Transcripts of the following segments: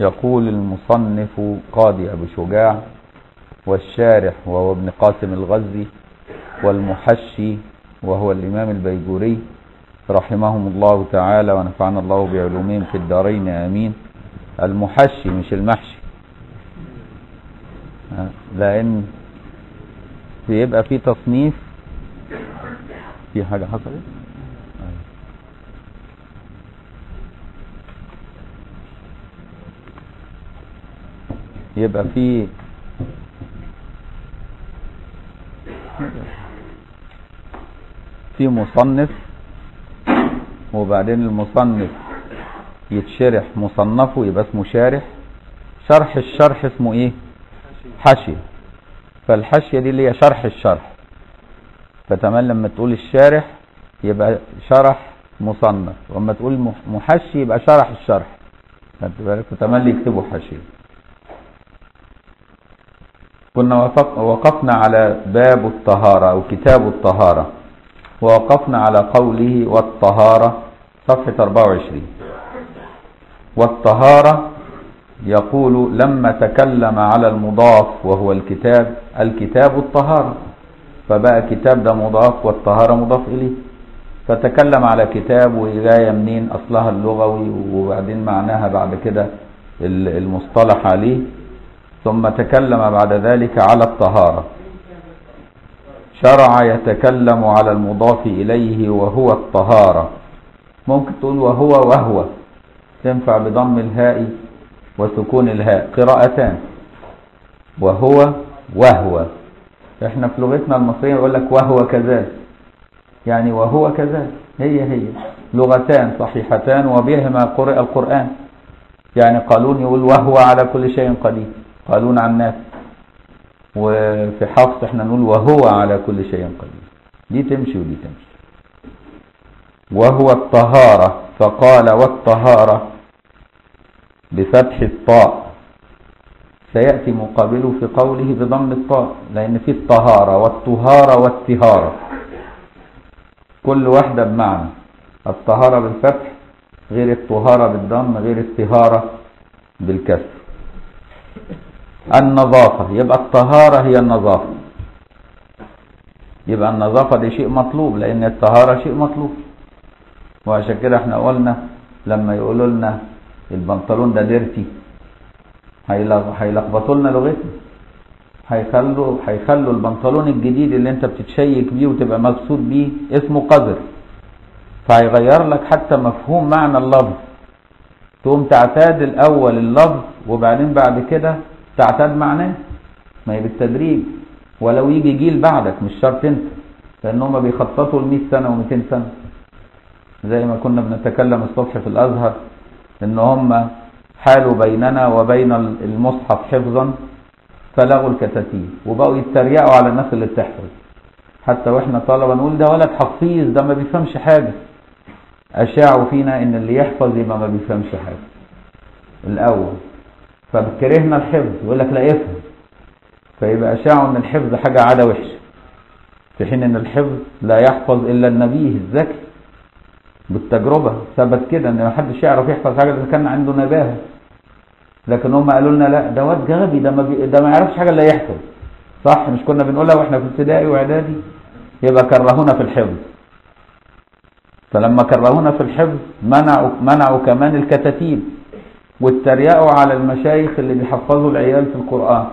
يقول المصنف قاضي أبو شجاع والشارح وهو ابن قاسم الغزي والمحشي وهو الإمام البيجوري رحمهم الله تعالى ونفعنا الله بعلومهم في الدارين آمين. المحشي مش المحشي. لأن بيبقى في تصنيف. في حاجة حصلت؟ يبقى في في مصنف وبعدين المصنف يتشرح مصنفه يبقى اسمه شارح. شرح الشرح اسمه إيه؟ حاشية. فالحاشية دي اللي هي شرح الشرح. فتمام لما تقول الشارح يبقى شرح مصنف. وأما تقول محشي يبقى شرح الشرح. بالك؟ فتملي يكتبوا حاشية. كنا وقفنا على باب الطهارة أو كتاب الطهارة. ووقفنا على قوله والطهارة صفحة 24 والطهارة يقول لما تكلم على المضاف وهو الكتاب الكتاب الطهارة. فبقى كتاب ده مضاف والطهارة مضاف إليه. فتكلم على كتاب وجاية منين أصلها اللغوي وبعدين معناها بعد كده المصطلح عليه. ثم تكلم بعد ذلك على الطهارة. شرع يتكلم على المضاف إليه وهو الطهارة. ممكن تقول وهو وهو. تنفع بضم الهاء وسكون الهاء. قراءتان. وهو وهو. إحنا في لغتنا المصرية يقول لك وهو كذلك. يعني وهو كذلك. هي هي. لغتان صحيحتان وبهما قرئ القرآن. يعني قالون يقول وهو على كل شيء قدير. قالون عن ناس وفي حفص إحنا نقول وهو على كل شيء قدير. دي تمشي ودي تمشي. وهو الطهارة. فقال والطهارة بفتح الطاء. سيأتي مقابله في قوله بضم الطاء لأن في الطهارة والطهارة والطهارة. كل واحدة بمعنى. الطهارة بالفتح غير الطهارة بالضم غير الطهارة بالكسر. النظافة. يبقى الطهارة هي النظافة. يبقى النظافة دي شيء مطلوب لأن الطهارة شيء مطلوب. وعشان كده إحنا قلنا لما يقولوا لنا البنطلون ده ديرتي هيلخبطوا لنا لغتنا. هيخلوا هيخلوا البنطلون الجديد اللي انت بتتشيك بيه وتبقى مبسوط بيه اسمه قذر. فهيغير لك حتى مفهوم معنى اللفظ. تقوم تعتاد الأول اللفظ وبعدين بعد كده تعتاد معناه؟ ما هي بالتدريج ولو يجي جيل بعدك مش شرط انت لأن هم بيخططوا ل 100 سنة و200 سنة. زي ما كنا بنتكلم الصبح في الأزهر إن هم حالوا بيننا وبين المصحف حفظا فلغوا الكتاتيب وبقوا يتريقوا على الناس اللي بتحفظ. حتى وإحنا طلبة نقول ده ولد حفيظ ده ما بيفهمش حاجة. أشاعوا فينا إن اللي يحفظ يبقى ما بيفهمش حاجة. الأول. فكرهنا الحفظ يقول لك لا يفهم. فيبقى اشاعوا إن الحفظ حاجة عادة وحشة. في حين إن الحفظ لا يحفظ إلا النبيه الذكي بالتجربة. ثبت كده إن ما حدش يعرف يحفظ حاجة إذا كان عنده نباهة. لكن هم قالوا لنا لا ده واد غبي ده ما بي... ده ما يعرفش حاجة إلا يحفظ. صح؟ مش كنا بنقولها وإحنا في ابتدائي وإعدادي؟ يبقى كرهونا في الحفظ. فلما كرهونا في الحفظ منعوا منعوا كمان الكتاتيب. واتريقوا على المشايخ اللي بيحفظوا العيال في القرآن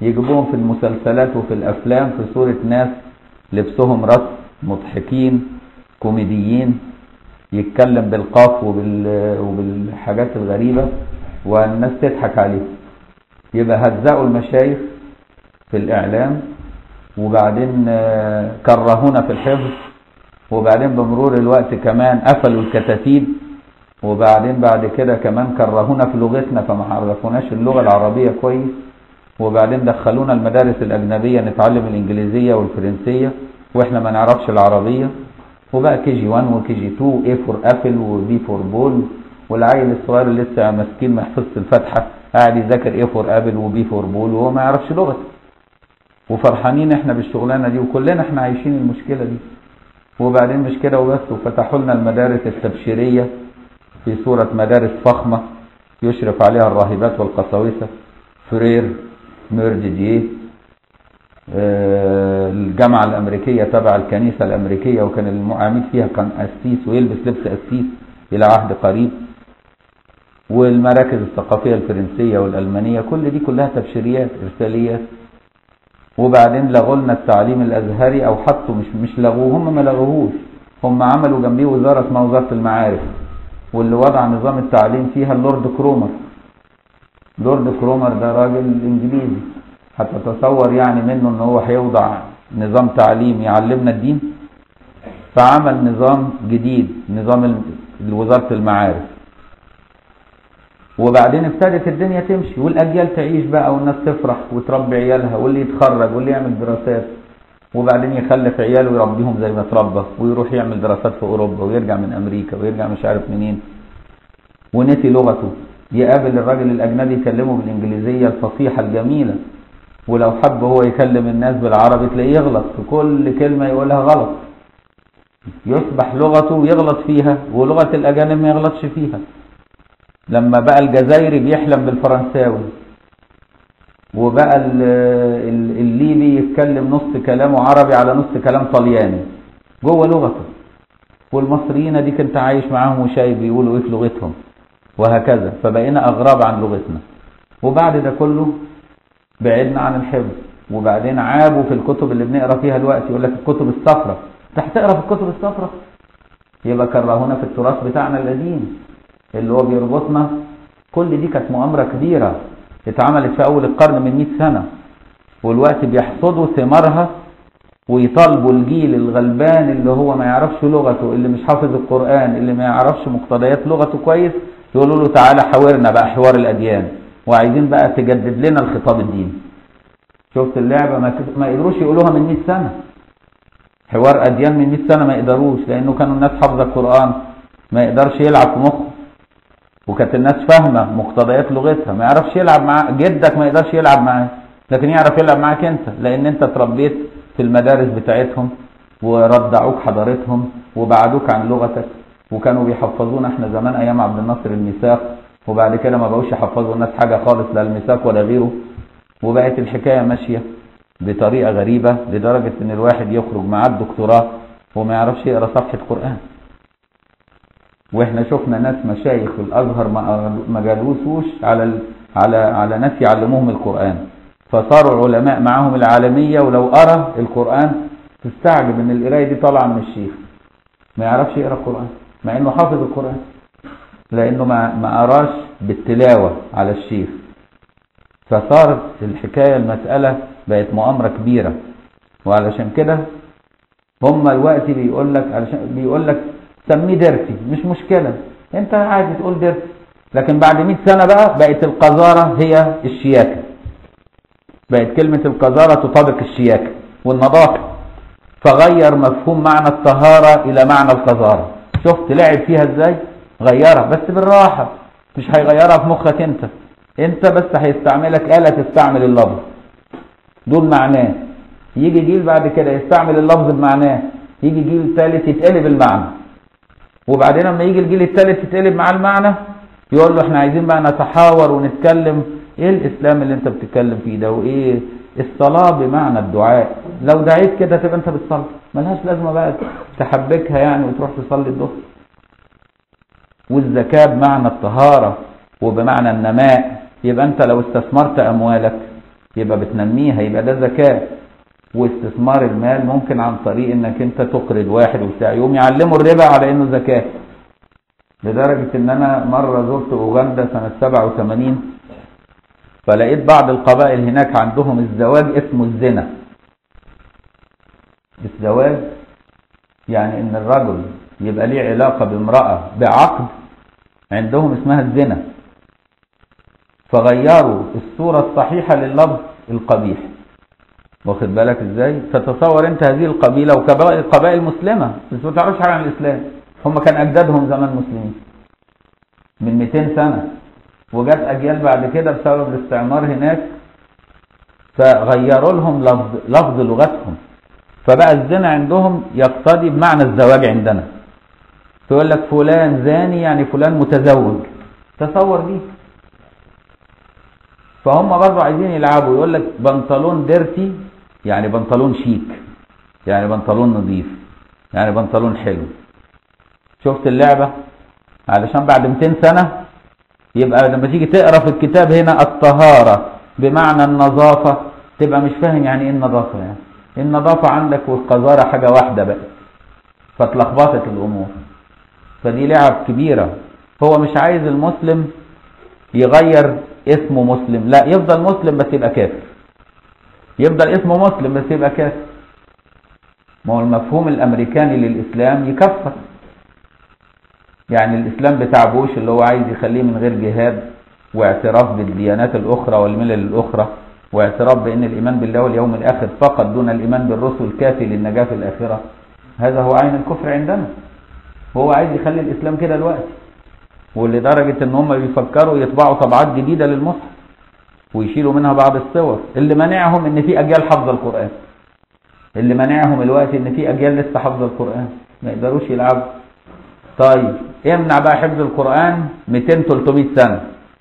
يجيبوهم في المسلسلات وفي الأفلام في صورة ناس لبسهم رسم مضحكين كوميديين يتكلم بالقاف وبال... وبالحاجات الغريبة والناس تضحك عليه. يبقى هزقوا المشايخ في الإعلام وبعدين كرهونا في الحفظ وبعدين بمرور الوقت كمان قفلوا الكتاتيب وبعدين بعد كده كمان كرهونا في لغتنا فما عرفوناش اللغة العربية كويس. وبعدين دخلونا المدارس الأجنبية نتعلم الإنجليزية والفرنسية وإحنا ما نعرفش العربية. وبقى KG 1 و KG 2 A for apple و B for ball والعيل الصغير اللي لسه مسكين ما يحفظش الفاتحة قاعد يذاكر A for apple و B for ball وهو ما يعرفش لغته وفرحانين إحنا بالشغلانة دي وكلنا إحنا عايشين المشكلة دي. وبعدين مش كده وبس وفتحوا لنا المدارس التبشيرية. في صورة مدارس فخمة يشرف عليها الراهبات والقساوسة فرير ميرديديه آه، الجامعة الأمريكية تبع الكنيسة الأمريكية وكان المعامل فيها كان قسيس ويلبس لبس قسيس إلى عهد قريب. والمراكز الثقافية الفرنسية والألمانية كل دي كلها تبشيريات إرساليات. وبعدين لغوا لنا التعليم الأزهري أو حطوا مش مش لغوه هم ما لغوهوش. هم عملوا جنبيه وزارة اسمها وزارة المعارف. واللي وضع نظام التعليم فيها اللورد كرومر. لورد كرومر ده راجل إنجليزي. هتتصور يعني منه إن هو هيوضع نظام تعليم يعلمنا الدين. فعمل نظام جديد نظام وزارة المعارف. وبعدين ابتدت الدنيا تمشي والأجيال تعيش بقى والناس تفرح وتربي عيالها واللي يتخرج واللي يعمل دراسات. وبعدين يخلف عياله ويربيهم زي ما اتربى ويروح يعمل دراسات في أوروبا ويرجع من أمريكا ويرجع مش عارف منين. ونسي لغته. يقابل الراجل الأجنبي يكلمه بالإنجليزية الفصيحة الجميلة. ولو حب هو يكلم الناس بالعربي تلاقيه يغلط في كل كلمة يقولها غلط. يصبح لغته يغلط فيها ولغة الأجانب ما يغلطش فيها. لما بقى الجزائري بيحلم بالفرنساوي. وبقى ال- ال- الليبي يتكلم نص كلامه عربي على نص كلام طلياني. جوه لغته. والمصريين دي كنت عايش معاهم وشايف بيقولوا إيه في لغتهم. وهكذا. فبقينا أغراب عن لغتنا. وبعد ده كله بعدنا عن الحفظ. وبعدين عابوا في الكتب اللي بنقرأ فيها دلوقتي. يقول لك الكتب الصفراء. انت هتقرا في الكتب الصفراء؟ يبقى كرهونا في التراث بتاعنا القديم. اللي هو بيربطنا. كل دي كانت مؤامرة كبيرة. اتعملت في أول القرن من 100 سنة والوقت بيحصدوا ثمارها ويطالبوا الجيل الغلبان اللي هو ما يعرفش لغته اللي مش حافظ القرآن اللي ما يعرفش مقتضيات لغته كويس يقولوا له تعالى حاورنا بقى حوار الأديان. وعايزين بقى تجدد لنا الخطاب الديني. شفت اللعبة ما, ما يقدروش يقولوها من 100 سنة. حوار أديان من 100 سنة ما يقدروش لأنه كانوا الناس حافظة القرآن ما يقدرش يلعب في مخه. وكانت الناس فاهمة مقتضيات لغتها ما يعرفش يلعب مع جدك ما يقدرش يلعب معاه لكن يعرف يلعب معاك انت لأن انت اتربيت في المدارس بتاعتهم وردعوك حضارتهم وبعدوك عن لغتك وكانوا بيحفظونا إحنا زمان أيام عبد الناصر الميثاق وبعد كده ما بقوش يحفظوا الناس حاجة خالص لا الميثاق ولا غيره وبقت الحكاية ماشية بطريقة غريبة لدرجة إن الواحد يخرج معاه الدكتوراه وما يعرفش يقرأ صفحة قرآن. وإحنا شفنا ناس مشايخ الأزهر ما جالوسوش على. على على ناس يعلموهم القرآن. فصاروا العلماء معاهم العالمية ولو قرا القرآن تستعجب إن القراية دي طالعة من الشيخ. ما يعرفش يقرأ القرآن مع إنه حافظ القرآن. لأنه ما ما قراش بالتلاوة على الشيخ. فصارت الحكاية المسألة بقت مؤامرة كبيرة. وعلشان كده هم الوقت بيقول لك علشان بيقول لك سميه درسي مش مشكلة. انت عادي تقول درسي لكن بعد 100 سنة بقى بقت القذارة هي الشياكة. بقت كلمة القذارة تطابق الشياكة والنظافة فغير مفهوم معنى الطهارة إلى معنى القذارة. شفت لعب فيها إزاي؟ غيرها بس بالراحة. مش هيغيرها في مخك انت. انت بس هيستعملك آلة تستعمل اللفظ. دول معناه. يجي جيل بعد كده يستعمل اللفظ بمعناه. يجي جيل ثالث يتقلب المعنى. وبعدين لما يجي الجيل الثالث يتقلب معاه المعنى يقول له إحنا عايزين بقى نتحاور ونتكلم. إيه الإسلام اللي انت بتتكلم فيه ده؟ وإيه؟ الصلاة بمعنى الدعاء. لو دعيت كده تبقى انت بتصلي. ملهاش لازمة بقى تحبكها يعني وتروح تصلي الظهر. والزكاة بمعنى الطهارة وبمعنى النماء. يبقى انت لو استثمرت أموالك يبقى بتنميها يبقى ده زكاة. واستثمار المال ممكن عن طريق إنك أنت تقرض واحد وبتاع يقوم يعلموا الربا على إنه زكاة. لدرجة إن أنا مرة زرت أوغندا سنة 87 فلقيت بعض القبائل هناك عندهم الزواج اسمه الزنا. الزواج يعني إن الرجل يبقى ليه علاقة بامرأة بعقد عندهم اسمها الزنا. فغيروا الصورة الصحيحة لللفظ القبيح. واخد بالك إزاي؟ فتصور انت هذه القبيلة وكبائل قبائل مسلمة بس ما تعرفش حاجة عن الإسلام. هم كان أجدادهم زمان مسلمين. من 200 سنة. وجت أجيال بعد كده بسبب الاستعمار هناك فغيروا لهم لفظ, لفظ لغتهم. فبقى الزنا عندهم يقتضي بمعنى الزواج عندنا. فيقول لك فلان زاني يعني فلان متزوج. تصور دي. فهم برضه عايزين يلعبوا. يقول لك بنطلون ديرتي يعني بنطلون شيك يعني بنطلون نظيف يعني بنطلون حلو. شفت اللعبة؟ علشان بعد 200 سنة يبقى لما تيجي تقرأ في الكتاب هنا الطهارة بمعنى النظافة تبقى مش فاهم يعني إيه النظافة يعني. النظافة عندك والقذارة حاجة واحدة بقى فاتلخبطت الأمور. فدي لعب كبيرة. هو مش عايز المسلم يغير اسمه مسلم لا يفضل مسلم بس يبقى كافر. يفضل اسمه مسلم بس يبقى كافر. ما هو المفهوم الأمريكاني للإسلام يكفر. يعني الإسلام بتاع بوش اللي هو عايز يخليه من غير جهاد واعتراف بالديانات الأخرى والملل الأخرى واعتراف بأن الإيمان بالله واليوم الآخر فقط دون الإيمان بالرسل كافي للنجاة في الآخرة. هذا هو عين الكفر عندنا. هو عايز يخلي الإسلام كده دلوقتي ولدرجة إن هم بيفكروا يطبعوا طبعات جديدة للمصحف ويشيلوا منها بعض الصور. اللي مانعهم إن في أجيال حافظه القرآن. اللي مانعهم الوقت إن في أجيال لسه حافظه القرآن. ما يقدروش يلعبوا. طيب يمنع بقى حفظ القرآن؟ 200 300 سنة.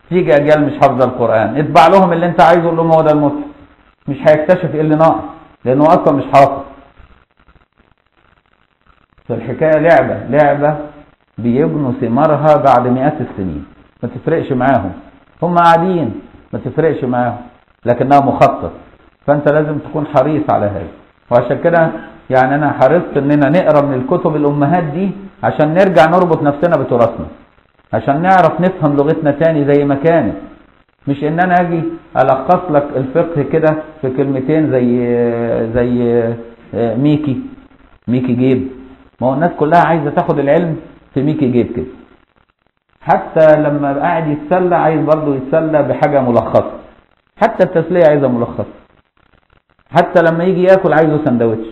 تيجي أجيال مش حافظه القرآن. اطبع لهم اللي أنت عايزه قول لهم هو ده المصحف مش هيكتشف إيه اللي ناقص لأنه أصلا مش حافظ. فالحكاية لعبة. لعبة بيبنوا ثمارها بعد مئات السنين. ما تفرقش معاهم. هم قاعدين. ما تفرقش معاهم لكنها مخطط. فأنت لازم تكون حريص على هذا. وعشان كده يعني أنا حرصت إننا نقرأ من الكتب الأمهات دي عشان نرجع نربط نفسنا بتراثنا عشان نعرف نفهم لغتنا تاني زي ما كانت. مش إن أنا أجي ألخص لك الفقه كده في كلمتين زي زي ميكي ميكي جيب. ما هو الناس كلها عايزة تاخد العلم في ميكي جيب كده. حتى لما قاعد يتسلى عايز برضه يتسلى بحاجة ملخصة. حتى التسلية عايزة ملخصة. حتى لما يجي ياكل عايزه سندوتش.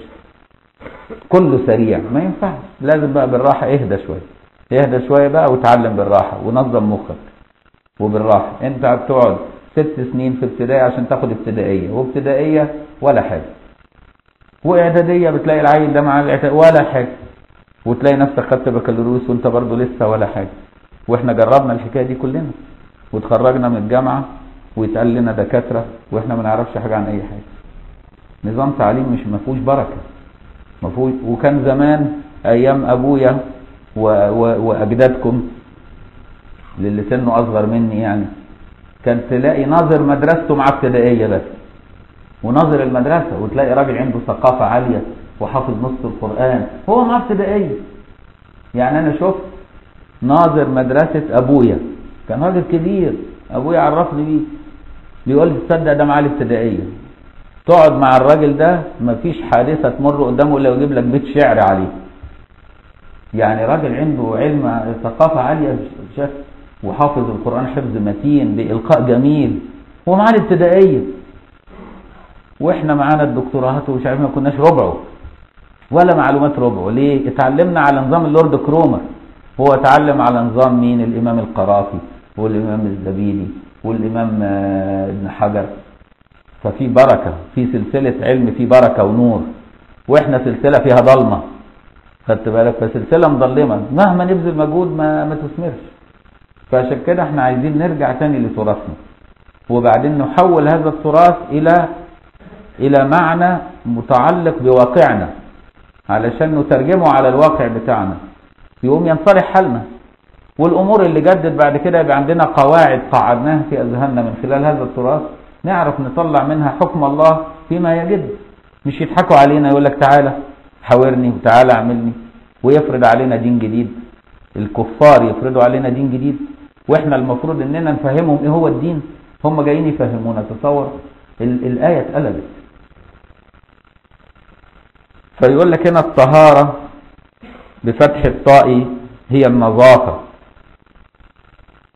كله سريع. ما ينفعش. لازم بقى بالراحة. اهدى شوية. اهدى شوية بقى وتعلم بالراحة. ونظم مخك. وبالراحة. انت بتقعد ست سنين في ابتدائي عشان تاخد ابتدائية. وابتدائية ولا حاجة. واعدادية بتلاقي العيل ده مع ولا حاجة. وتلاقي نفسك خدت بكالوريوس وانت برضه لسه ولا حاجة. وإحنا جربنا الحكاية دي كلنا وتخرجنا من الجامعة ويتقال لنا دكاترة وإحنا ما نعرفش حاجة عن أي حاجة. نظام تعليم مش ما فيهوش بركة. ما فيهوش وكان زمان أيام أبويا و... و... وأجدادكم للي سنه أصغر مني يعني كان تلاقي ناظر مدرسته مع ابتدائية بس. وناظر المدرسة وتلاقي راجل عنده ثقافة عالية وحافظ نص القرآن. هو مع ابتدائية. يعني أنا شفت ناظر مدرسة أبويا. كان راجل كبير. أبويا عرفني بيه. بيقول لي تصدق ده معاه الابتدائيه تقعد مع الراجل ده مفيش حادثة تمر قدامه إلا يجيب لك بيت شعر عليه. يعني راجل عنده علم ثقافة عالية شاف وحافظ القرآن حفظ متين بإلقاء جميل. ومعاه الابتدائيه وإحنا معانا الدكتوراهات ومش عارف ما كناش ربعه. ولا معلومات ربعه. ليه؟ اتعلمنا على نظام اللورد كرومر. هو اتعلم على نظام مين؟ الإمام القرافي والإمام الزبيدي والإمام ابن حجر. ففي بركة في سلسلة علم في بركة ونور. وإحنا سلسلة فيها ضلمة. خدت بالك؟ فسلسلة مظلمه مهما نبذل مجهود ما ما تثمرش. فعشان كده إحنا عايزين نرجع تاني لتراثنا. وبعدين نحول هذا التراث إلى إلى معنى متعلق بواقعنا علشان نترجمه على الواقع بتاعنا. يقوم ينصلح حالنا. والأمور اللي جدت بعد كده يبقى عندنا قواعد قعدناها في اذهاننا من خلال هذا التراث نعرف نطلع منها حكم الله فيما يجد. مش يضحكوا علينا يقول لك تعالى حاورني وتعالى اعملني ويفرض علينا دين جديد. الكفار يفرضوا علينا دين جديد. وإحنا المفروض اننا نفهمهم إيه هو الدين. هم جايين يفهمونا. تصور الآية اتقلبت. فيقول لك هنا الطهارة بفتح الطاء هي النظافة.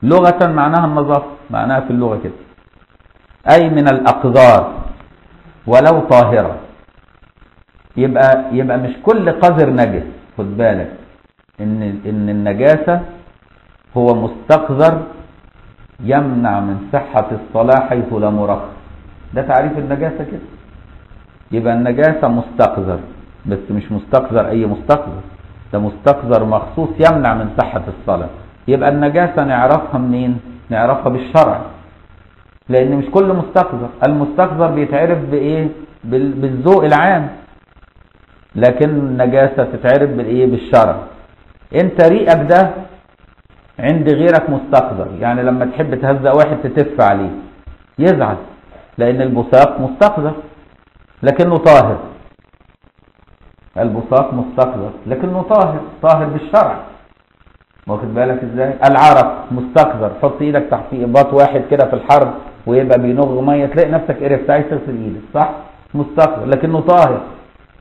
لغة معناها النظافة معناها في اللغة كده. أي من الأقذار ولو طاهرة. يبقى يبقى مش كل قذر نجس خد بالك. إن إن النجاسة هو مستقذر يمنع من صحة الصلاة حيث لا مرخص. ده تعريف النجاسة كده. يبقى النجاسة مستقذر بس مش مستقذر أي مستقذر. ده مستقذر مخصوص يمنع من صحة الصلاة. يبقى النجاسة نعرفها منين؟ نعرفها بالشرع. لأن مش كل مستقذر. المستقذر بيتعرف بإيه؟ بال- بالذوق العام. لكن النجاسة تتعرف بالإيه؟ بالشرع. أنت ريقك ده عند غيرك مستقذر. يعني لما تحب تهزأ واحد تتف عليه. يزعل. لأن البصاق مستقذر. لكنه طاهر. البصاق مستقذر لكنه طاهر طاهر بالشرع. واخد بالك إزاي؟ العرق مستقذر حط إيدك تحت اباط واحد كده في الحر ويبقى بينغ مية تلاقي نفسك قرفت عايز تغسل إيدك صح؟ مستقذر لكنه طاهر.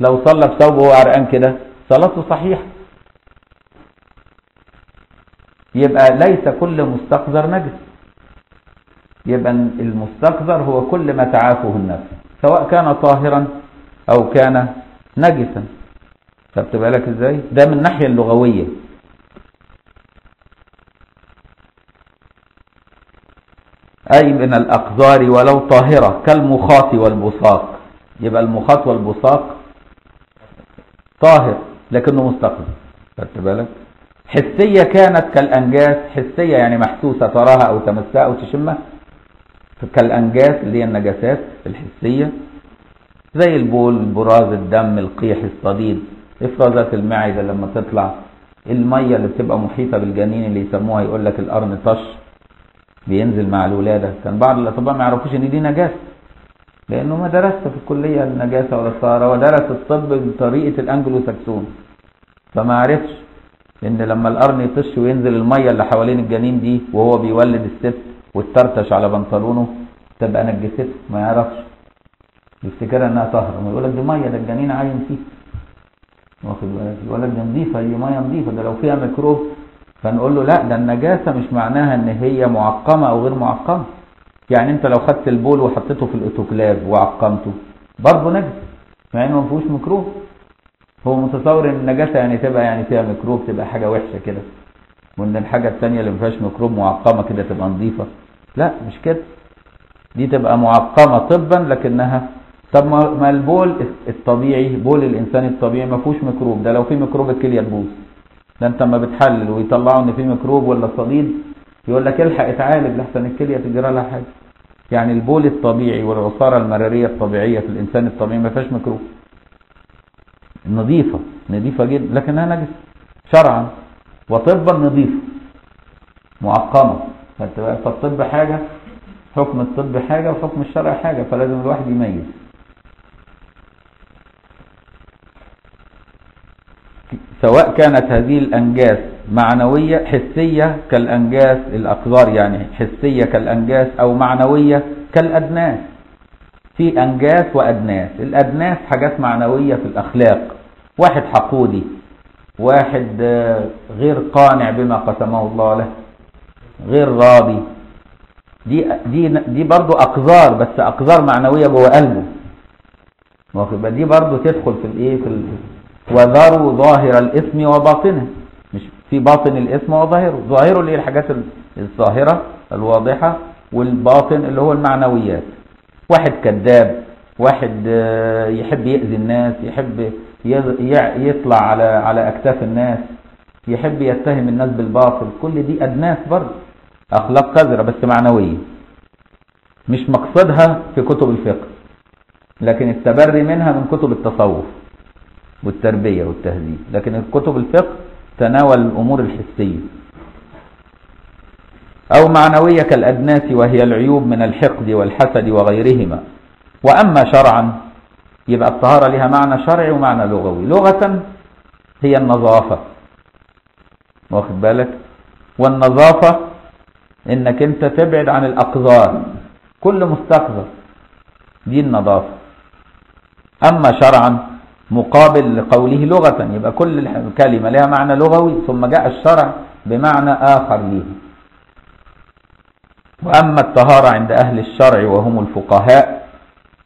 لو صلى بثوبه وهو عرقان كده صلاته صحيحة. يبقى ليس كل مستقذر نجس. يبقى المستقذر هو كل ما تعافه النفس سواء كان طاهرا أو كان نجسا. خدت بالك إزاي؟ ده من الناحية اللغوية. أي من الأقذار ولو طاهرة كالمخاط والبصاق. يبقى المخاط والبصاق طاهر لكنه مستقذر خدت بالك؟ حسية كانت كالأنجاس. حسية يعني محسوسة تراها أو تمسها أو تشمها. كالأنجاس اللي هي النجاسات الحسية. زي البول البراز الدم القيح الصديد إفرازات المعدة لما تطلع. المية اللي بتبقى محيطة بالجنين اللي يسموها يقول لك القرن طش بينزل مع الولادة. كان بعض الأطباء ما يعرفوش إن دي نجاسة. لأنه ما درس في الكلية النجاسة ولا الطهارة ودرس الطب بطريقة الأنجلو ساكسون فما عرفش إن لما القرن يطش وينزل المية اللي حوالين الجنين دي وهو بيولد الست وترتش على بنطلونه تبقى نجسته ما يعرفش. يفتكرها إنها طاهرة. ما يقول لك دي مية ده الجنين عايم فيه. واخد بالك؟ لك دي نظيفه هي ميه نظيفه ده لو فيها ميكروب فنقول له لا ده النجاسة مش معناها إن هي معقمة أو غير معقمة. يعني أنت لو خدت البول وحطيته في الاوتوكلاف وعقمته برضه نجس مع إنه ما فيهوش ميكروب. هو متصور إن النجاسة يعني تبقى يعني فيها ميكروب تبقى حاجة وحشة كده وإن الحاجة الثانية اللي ما فيهاش ميكروب معقمة كده تبقى نظيفة. لا مش كده. دي تبقى معقمة طبا لكنها طب ما البول الطبيعي بول الإنسان الطبيعي ما فيهوش ميكروب. ده لو في ميكروب الكلية تبوظ. ده انت اما بتحلل ويطلعوا ان في ميكروب ولا صديد يقول لك الحق اتعالج لحسن الكلية تجرى لها حاجة. يعني البول الطبيعي والعصارة المرارية الطبيعية في الإنسان الطبيعي ما فيهاش ميكروب. نظيفة نظيفة جدا لكنها نجس شرعا وطبا نظيفة. معقمة؟ فالطب حاجة حكم الطب حاجة وحكم الشرع حاجة فلازم الواحد يميز. سواء كانت هذه الأنجاس معنوية حسية كالأنجاس الأقذار يعني حسية كالأنجاس أو معنوية كالأدناس. في أنجاس وأدناس. الأدناس حاجات معنوية في الأخلاق. واحد حقودي واحد آه، غير قانع بما قسمه الله له غير راضي. دي دي دي برضه أقذار بس أقذار معنوية جوه قلبه. واخد؟ دي برضه تدخل في الإيه؟ في. وذروا ظاهر الإثم وباطنه. مش في باطن الإثم وظاهره. ظاهره اللي هي الحاجات ال- الظاهرة الواضحة والباطن اللي هو المعنويات. واحد كذاب واحد آه، يحب يأذي الناس يحب يطلع على على أكتاف الناس يحب يتهم الناس بالباطل. كل دي أدناس برضه. أخلاق قذرة بس معنوية. مش مقصدها في كتب الفقه لكن التبري منها من كتب التصوف. والتربية والتهذيب. لكن كتب الفقه تناول الأمور الحسية. أو معنوية كالأدناس وهي العيوب من الحقد والحسد وغيرهما. وأما شرعا يبقى الطهارة لها معنى شرعي ومعنى لغوي. لغة هي النظافة. واخد بالك؟ والنظافة إنك أنت تبعد عن الأقذار. كل مستقذر. دي النظافة. أما شرعا مقابل لقوله لغة. يبقى كل كلمة لها معنى لغوي ثم جاء الشرع بمعنى آخر ليه. وأما الطهارة عند أهل الشرع وهم الفقهاء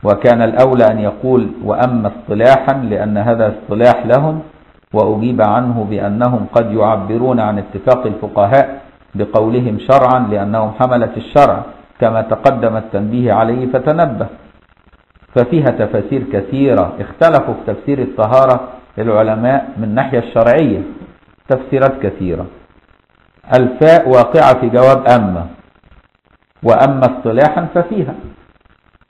وكان الأولى أن يقول وأما اصطلاحا لأن هذا اصطلاح لهم وأجيب عنه بأنهم قد يعبرون عن اتفاق الفقهاء بقولهم شرعا لأنهم حملة الشرع كما تقدم التنبيه عليه فتنبه. ففيها تفاسير كثيرة. اختلفوا في تفسير الطهارة العلماء من الناحية الشرعية. تفسيرات كثيرة. الفاء واقعة في جواب أما. وأما اصطلاحا ففيها.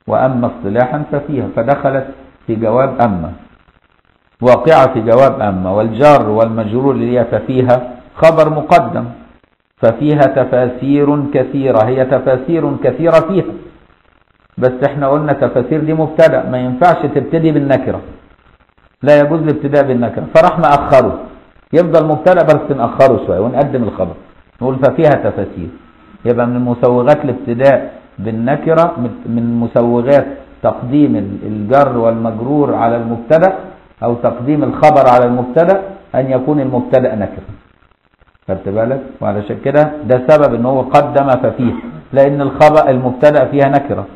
وأما اصطلاحا ففيها. فدخلت في جواب أما. واقعة في جواب أما. والجار والمجرور اللي هي ففيها خبر مقدم. ففيها تفاسير كثيرة. هي تفاسير كثيرة فيها. بس إحنا قلنا تفاسير دي مبتدأ ما ينفعش تبتدي بالنكرة. لا يجوز الابتداء بالنكرة. فراح مأخره يفضل مبتدأ بس نأخره شوية ونقدم الخبر. نقول ففيها تفاسير. يبقى من مسوغات الابتداء بالنكرة من مسوغات تقديم الجر والمجرور على المبتدأ أو تقديم الخبر على المبتدأ أن يكون المبتدأ نكره خدت بالك؟ وعلشان كده ده سبب إن هو قدم ففيه. لأن الخبر المبتدأ فيها نكرة.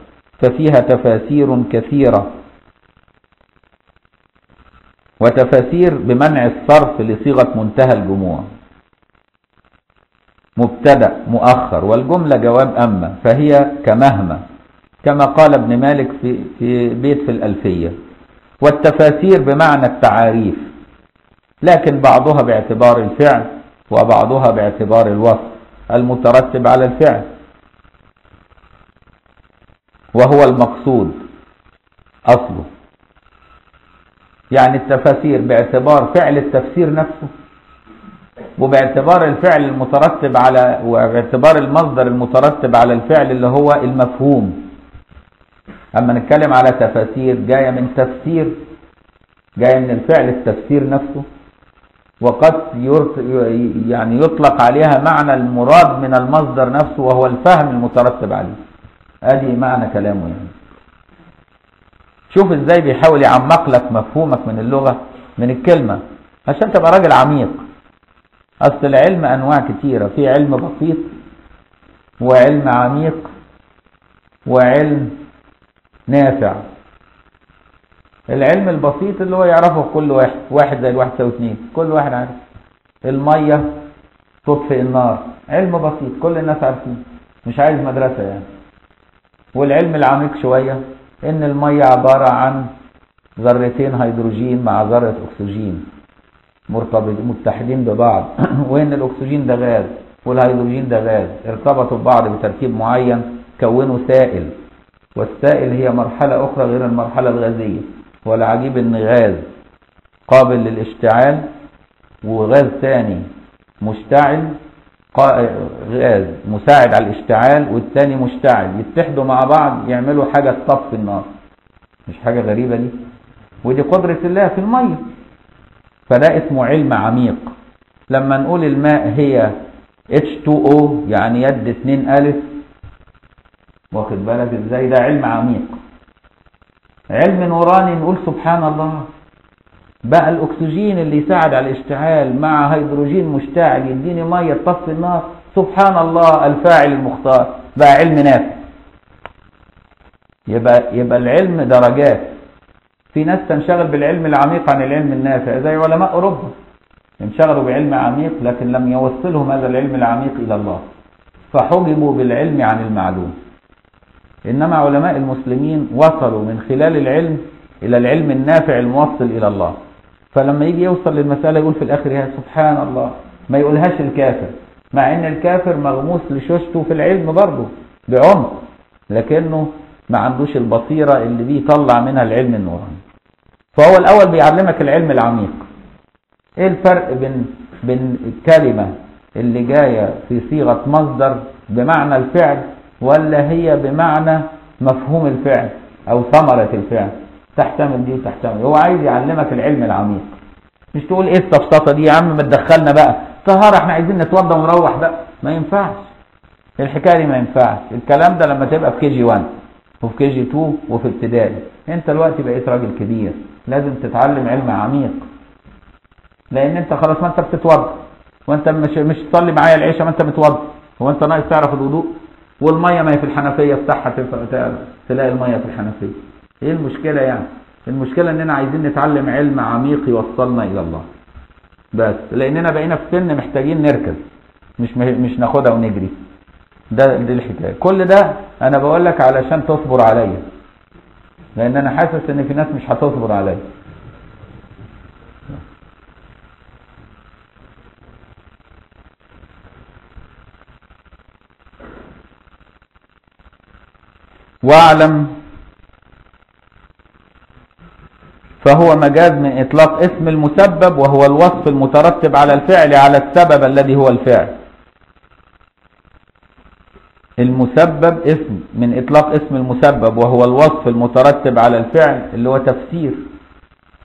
ففيها تفاسير كثيرة. وتفاسير بمنع الصرف لصيغة منتهى الجموع. مبتدأ مؤخر والجملة جواب أما فهي كمهما كما قال ابن مالك في في بيت في الألفية. والتفاسير بمعنى التعاريف لكن بعضها باعتبار الفعل وبعضها باعتبار الوصف المترتب على الفعل. وهو المقصود أصله. يعني التفاسير باعتبار فعل التفسير نفسه وباعتبار الفعل المترتب على وباعتبار المصدر المترتب على الفعل اللي هو المفهوم. أما نتكلم على تفاسير جاية من تفسير جاية من الفعل التفسير نفسه وقد يعني يطلق عليها معنى المراد من المصدر نفسه وهو الفهم المترتب عليه. أدي معنى كلامه. يعني شوف إزاي بيحاول يعمق لك مفهومك من اللغة من الكلمة عشان تبقى راجل عميق. أصل العلم أنواع كتيرة في علم بسيط وعلم عميق وعلم نافع. العلم البسيط اللي هو يعرفه كل واحد واحد زي الواحد يساوي اثنين كل واحد عارف. المية تطفئ النار. علم بسيط كل الناس عارفين مش عايز مدرسة يعني. والعلم العميق شوية إن المية عبارة عن ذرتين هيدروجين مع ذرة أكسجين مرتبط متحدين ببعض. وإن الأكسجين ده غاز والهيدروجين ده غاز ارتبطوا ببعض بتركيب معين كونوا سائل. والسائل هي مرحلة أخرى غير المرحلة الغازية والعجيب إن غاز قابل للاشتعال وغاز ثاني مشتعل غاز مساعد على الاشتعال والثاني مشتعل. يتحدوا مع بعض يعملوا حاجة تطفي النار. مش حاجة غريبة دي؟ ودي قدرة الله في المية. فده اسمه علم عميق. لما نقول الماء هي H2O يعني يد 2 ألف. واخد بالك إزاي؟ ده علم عميق. علم نوراني نقول سبحان الله. بقى الأكسجين اللي يساعد على الاشتعال مع هيدروجين مشتعل يديني مية تطفي النار. سبحان الله الفاعل المختار. بقى علم نافع. يبقى يبقى العلم درجات. في ناس تنشغل بالعلم العميق عن العلم النافع زي علماء أوروبا. انشغلوا بعلم عميق لكن لم يوصلهم هذا العلم العميق إلى الله. فحجبوا بالعلم عن المعلوم. إنما علماء المسلمين وصلوا من خلال العلم إلى العلم النافع الموصل إلى الله. فلما يجي يوصل للمسألة يقول في الآخر يا سبحان الله ما يقولهاش الكافر مع إن الكافر مغموس لشوشته في العلم برضه بعمق لكنه ما عندوش البصيرة اللي بيطلع منها العلم النوراني. فهو الأول بيعلمك العلم العميق. إيه الفرق بين بين الكلمة اللي جاية في صيغة مصدر بمعنى الفعل ولا هي بمعنى مفهوم الفعل أو ثمرة الفعل؟ تحتمل دي وتحتمل. هو عايز يعلمك العلم العميق. مش تقول إيه السفسطه دي يا عم ما تدخلنا بقى. طهارة إحنا عايزين نتوضى ونروح بقى. ما ينفعش. الحكاية دي ما ينفعش. الكلام ده لما تبقى في كي جي 1 وفي كي جي 2 وفي ابتدائي. أنت دلوقتي بقيت راجل كبير. لازم تتعلم علم عميق. لأن أنت خلاص ما أنت بتتوضى. وأنت مش مش تصلي معايا العشاء ما أنت متوضى هو أنت ناقص تعرف الوضوء؟ والمية ما هي في الحنفية افتحها تلاقي المية في الحنفية. إيه المشكلة يعني؟ المشكلة اننا عايزين نتعلم علم عميق يوصلنا إلى الله. بس لاننا بقينا في سن محتاجين نركز مش مش ناخدها ونجري. ده دي الحكاية. كل ده أنا بقول لك علشان تصبر عليا. لأن أنا حاسس ان في ناس مش هتصبر عليا. واعلم فهو مجاز من إطلاق اسم المسبب وهو الوصف المترتب على الفعل على السبب الذي هو الفعل. المسبب اسم من إطلاق اسم المسبب وهو الوصف المترتب على الفعل اللي هو تفسير.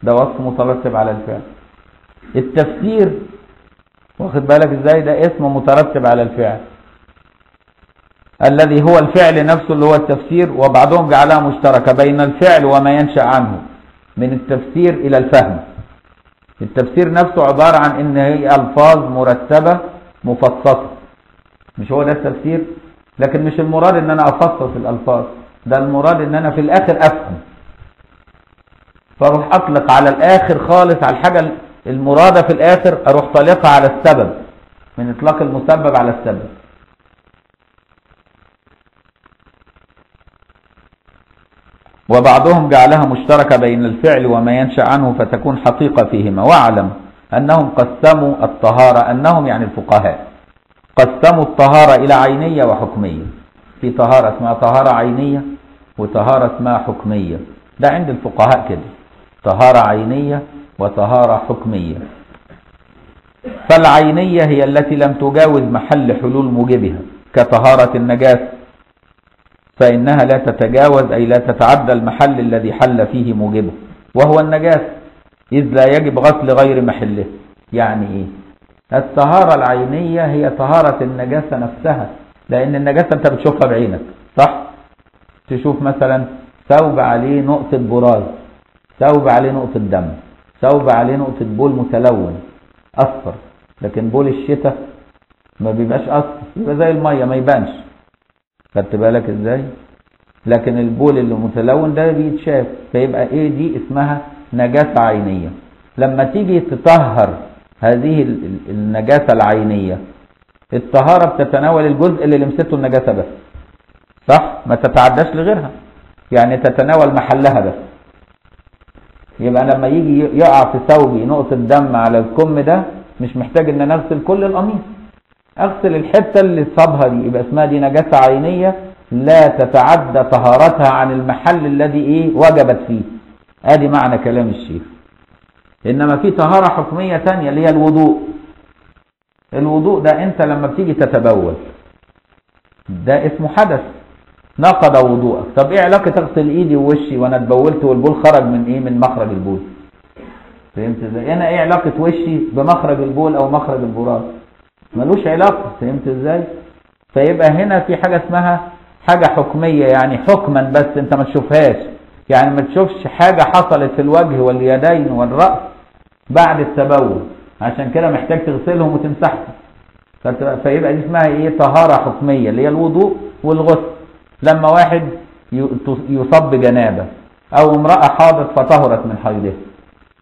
ده وصف مترتب على الفعل. التفسير واخد بالك إزاي؟ ده اسم مترتب على الفعل. الذي هو الفعل نفسه اللي هو التفسير وبعضهم جعلها مشتركة بين الفعل وما ينشأ عنه. من التفسير إلى الفهم. التفسير نفسه عبارة عن إن هي ألفاظ مرتبة مفصصة. مش هو ده التفسير؟ لكن مش المراد إن أنا أفصص الألفاظ ده المراد إن أنا في الآخر أفهم. فأروح أطلق على الآخر خالص على الحاجة المرادة في الآخر أروح طالقها على السبب من إطلاق المسبب على السبب. وبعضهم جعلها مشتركة بين الفعل وما ينشأ عنه فتكون حقيقة فيهما. واعلم أنهم قسموا الطهارة أنهم يعني الفقهاء قسموا الطهارة إلى عينية وحكمية. في طهارة اسمها طهارة عينية وطهارة اسمها حكمية. ده عند الفقهاء كده. طهارة عينية وطهارة حكمية. فالعينية هي التي لم تجاوز محل حلول موجبها كطهارة النجاسة فإنها لا تتجاوز أي لا تتعدى المحل الذي حل فيه موجبه وهو النجاسة إذ لا يجب غسل غير محله. يعني إيه؟ الطهارة العينية هي طهارة النجاسة نفسها لأن النجاسة أنت بتشوفها بعينك صح؟ تشوف مثلا ثوب عليه نقطة براز ثوب عليه نقطة دم ثوب عليه نقطة بول متلون أصفر لكن بول الشتاء ما بيبقاش أصفر يبقى زي المية ما يبانش. خدت بالك إزاي؟ لكن البول اللي متلون ده بيتشاف فيبقى إيه دي اسمها نجاسة عينية. لما تيجي تطهر هذه النجاسة العينية الطهارة بتتناول الجزء اللي لمسته النجاسة بس. صح؟ ما تتعداش لغيرها. يعني تتناول محلها بس. يبقى لما يجي يقع في ثوبي نقطة دم على الكم ده مش محتاج إن أنا أغسل كل القميص. أغسل الحتة اللي صابها دي. يبقى اسمها دي نجاسة عينية لا تتعدى طهارتها عن المحل الذي إيه وجبت فيه. آدي معنى كلام الشيخ. إنما في طهارة حكمية تانية اللي هي الوضوء. الوضوء ده أنت لما بتيجي تتبول ده اسمه حدث. نقض وضوءك. طب إيه علاقة أغسل إيدي ووشي وأنا اتبولت والبول خرج من إيه؟ من مخرج البول. فهمت إزاي؟ أنا إيه علاقة وشي بمخرج البول أو مخرج البراز ملوش علاقة فهمت إزاي؟ فيبقى هنا في حاجة اسمها حاجة حكمية يعني حكما بس أنت ما تشوفهاش. يعني ما تشوفش حاجة حصلت في الوجه واليدين والرأس بعد التبول. عشان كده محتاج تغسلهم وتمسحهم. فيبقى دي اسمها إيه؟ طهارة حكمية اللي هي الوضوء والغسل. لما واحد يصب بجنابة أو امرأة حاضت فطهرت من حيضها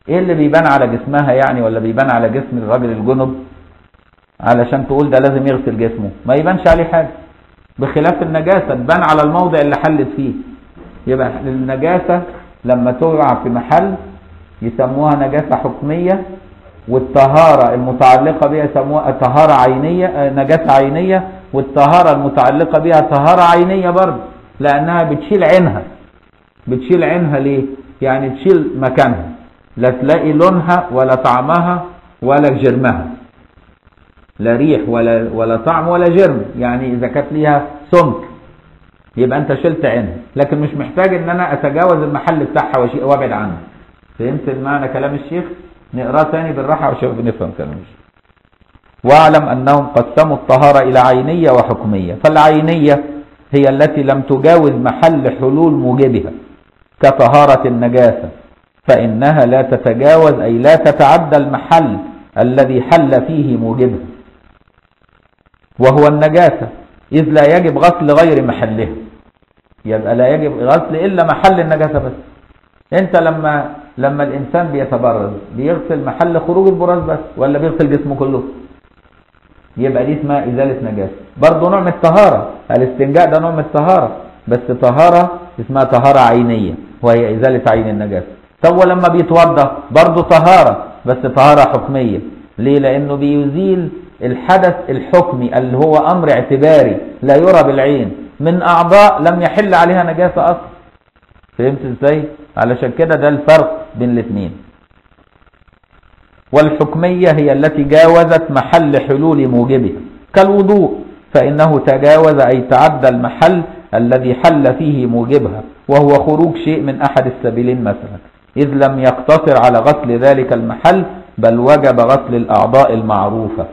إيه اللي بيبان على جسمها يعني ولا بيبان على جسم الراجل الجنب؟ علشان تقول ده لازم يغسل جسمه. ما يبانش عليه حاجة. بخلاف النجاسة تبان على الموضع اللي حلت فيه. يبقى النجاسة لما تقع في محل يسموها نجاسة حكمية والطهارة المتعلقة بها يسموها طهارة عينية نجاسة عينية والطهارة المتعلقة بها طهارة عينية برضه لأنها بتشيل عينها. بتشيل عينها ليه؟ يعني تشيل مكانها. لا تلاقي لونها ولا طعمها ولا جرمها. لا ريح ولا ولا طعم ولا جرم. يعني إذا كانت ليها سمك يبقى أنت شلت عينها. لكن مش محتاج إن أنا أتجاوز المحل بتاعها وأبعد عنه فهمت المعنى كلام الشيخ؟ نقراه تاني بالراحة وشوف بنفهم كلام الشيخ. واعلم أنهم قسموا الطهارة إلى عينية وحكمية. فالعينية هي التي لم تجاوز محل حلول موجبها كطهارة النجاسة. فإنها لا تتجاوز أي لا تتعدى المحل الذي حل فيه موجبها. وهو النجاسة. إذ لا يجب غسل غير محله. يبقى لا يجب غسل إلا محل النجاسة بس. أنت لما لما الإنسان بيتبرز بيغسل محل خروج البراز بس ولا بيغسل جسمه كله؟ يبقى دي اسمها إزالة نجاسة. برضه نوع من الطهارة. الاستنجاء ده نوع من الطهارة. بس طهارة اسمها طهارة عينية وهي إزالة عين النجاسة. طب ولما بيتوضا برضه طهارة بس طهارة حكمية. ليه؟ لأنه بيزيل الحدث الحكمي اللي هو أمر اعتباري لا يرى بالعين من أعضاء لم يحل عليها نجاسة أصلا. فهمت إزاي؟ علشان كده ده الفرق بين الاثنين والحكمية هي التي جاوزت محل حلول موجبها. كالوضوء فإنه تجاوز أي تعدى المحل الذي حل فيه موجبها وهو خروج شيء من أحد السبيلين مثلا. إذ لم يقتصر على غسل ذلك المحل بل وجب غسل الأعضاء المعروفة.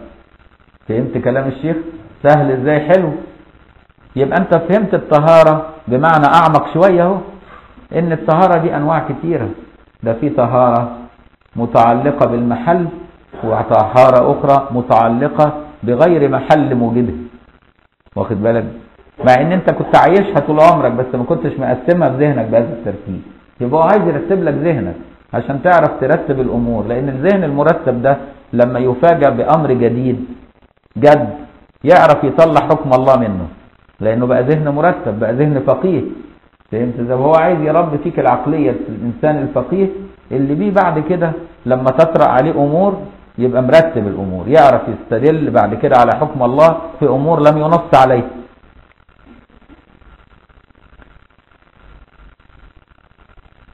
فهمت كلام الشيخ؟ سهل إزاي؟ حلو. يبقى أنت فهمت الطهارة بمعنى أعمق شوية أهو. إن الطهارة دي أنواع كتيرة. ده في طهارة متعلقة بالمحل وطهارة أخرى متعلقة بغير محل موجبه واخد بالك؟ مع إن أنت كنت عايشها طول عمرك بس ما كنتش مقسمها في ذهنك بهذا الترتيب. يبقى هو عايز يرتب لك ذهنك عشان تعرف ترتب الأمور لأن الذهن المرتب ده لما يفاجأ بأمر جديد جد يعرف يطلع حكم الله منه. لأنه بقى ذهن مرتب بقى ذهن فقيه. فهمت؟ إزاي هو عايز يربي فيك العقلية الإنسان الفقيه اللي بيه بعد كده لما تطرأ عليه أمور يبقى مرتب الأمور. يعرف يستدل بعد كده على حكم الله في أمور لم ينص عليه.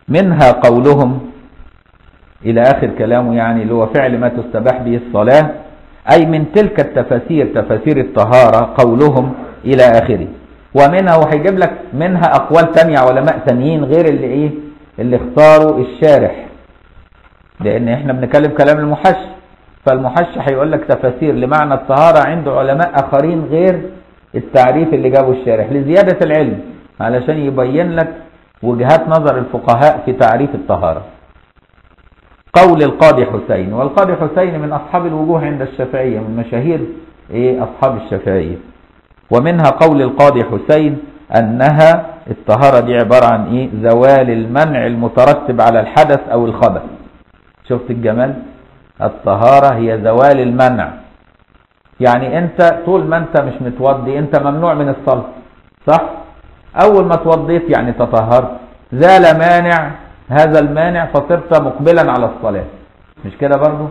منها قولهم إلى آخر كلامه يعني اللي هو فعل ما تستباح به الصلاة. أي من تلك التفاسير تفاسير الطهارة قولهم إلى آخره. ومنها وهيجيب لك منها أقوال تانية علماء تانيين غير اللي إيه؟ اللي اختاروا الشارح. لأن إحنا بنتكلم كلام المحش فالمحش هيقول لك تفاسير لمعنى الطهارة عند علماء آخرين غير التعريف اللي جابه الشارح. لزيادة العلم علشان يبين لك وجهات نظر الفقهاء في تعريف الطهارة. قول القاضي حسين. والقاضي حسين من أصحاب الوجوه عند الشافعية من مشاهير إيه أصحاب الشافعية. ومنها قول القاضي حسين أنها الطهارة دي عبارة عن إيه؟ زوال المنع المترتب على الحدث أو الخبث. شفت الجمال؟ الطهارة هي زوال المنع. يعني أنت طول ما أنت مش متوضي أنت ممنوع من الصلاة صح؟ أول ما توضيت يعني تطهرت. زال مانع هذا المانع فصرت مقبلا على الصلاة. مش كده برضو؟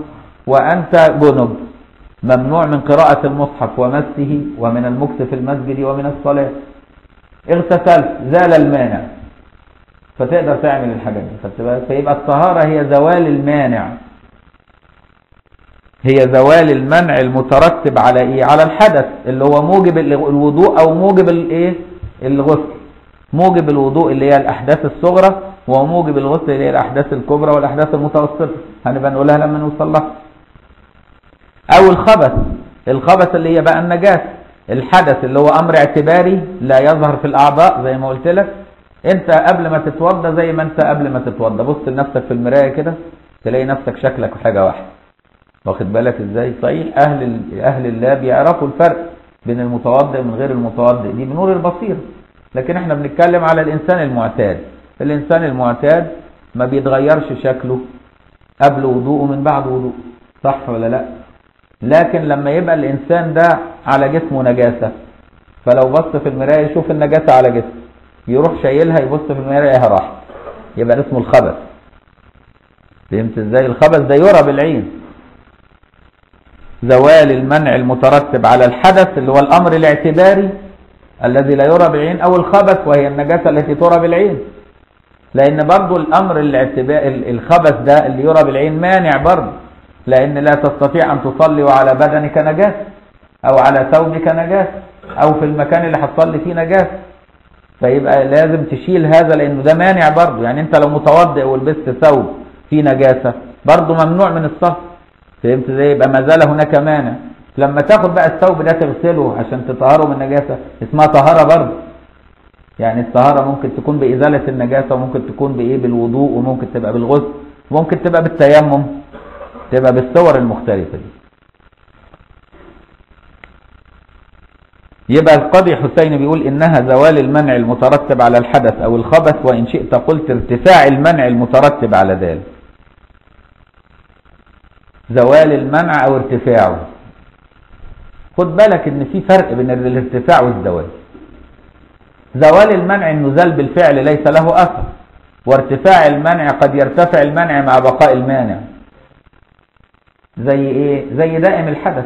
وأنت جنب ممنوع من قراءة المصحف ومسه ومن المكس في المسجد ومن الصلاة. اغتسلت زال المانع. فتقدر تعمل الحاجات دي. فيبقى الطهارة هي زوال المانع. هي زوال المنع المترتب على إيه؟ على الحدث اللي هو موجب الوضوء أو موجب الايه الغسل. موجب الوضوء اللي هي الأحداث الصغرى وموجب الغسل هي الأحداث الكبرى والأحداث المتوسطة. هنبقى نقولها لما نوصل لها أو الخبث. الخبث اللي هي بقى النجاسه الحدث اللي هو أمر اعتباري لا يظهر في الأعضاء زي ما قلت لك. أنت قبل ما تتوضى زي ما أنت قبل ما تتوضى. بص لنفسك في المراية كده تلاقي نفسك شكلك حاجة واحدة. واخد بالك إزاي؟ صحيح. أهل أهل الله بيعرفوا الفرق بين المتوضئ من غير المتوضئ. دي بنور البصيره لكن إحنا بنتكلم على الإنسان المعتاد. الإنسان المعتاد ما بيتغيرش شكله قبل وضوءه من بعد وضوء صح ولا لأ؟ لكن لما يبقى الإنسان ده على جسمه نجاسة فلو بص في المراية يشوف النجاسة على جسمه يروح شايلها يبص في المراية يلاقيها راحت يبقى ده اسمه الخبث. فهمت إزاي؟ الخبث ده يرى بالعين. زوال المنع المترتب على الحدث اللي هو الأمر الاعتباري الذي لا يرى بالعين أو الخبث وهي النجاسة التي ترى بالعين. لأن برضو الأمر الاعتباري الخبث ده اللي يرى بالعين مانع برضو. لأن لا تستطيع أن تصلي وعلى بدنك نجاسه أو على ثوبك نجاسه أو في المكان اللي هتصلي فيه نجاسه فيبقى لازم تشيل هذا لأنه ده مانع برضو. يعني أنت لو متوضئ ولبست ثوب فيه نجاسة برضو ممنوع من الصف. فهمت إزاي؟ يبقى ما زال هناك مانع. لما تاخد بقى الثوب ده تغسله عشان تطهره من النجاسه اسمها طهارة برضه يعني الطهارة ممكن تكون بإزالة النجاسة وممكن تكون بإيه؟ بالوضوء وممكن تبقى بالغسل وممكن تبقى بالتيمم تبقى بالصور المختلفة دي. يبقى القاضي حسين بيقول إنها زوال المنع المترتب على الحدث أو الخبث وإن شئت قلت ارتفاع المنع المترتب على ذلك. زوال المنع أو ارتفاعه. خد بالك إن في فرق بين الارتفاع والزوال. زوال المنع انه زال بالفعل ليس له أثر وارتفاع المنع قد يرتفع المنع مع بقاء المانع. زي إيه؟ زي دائم الحدث.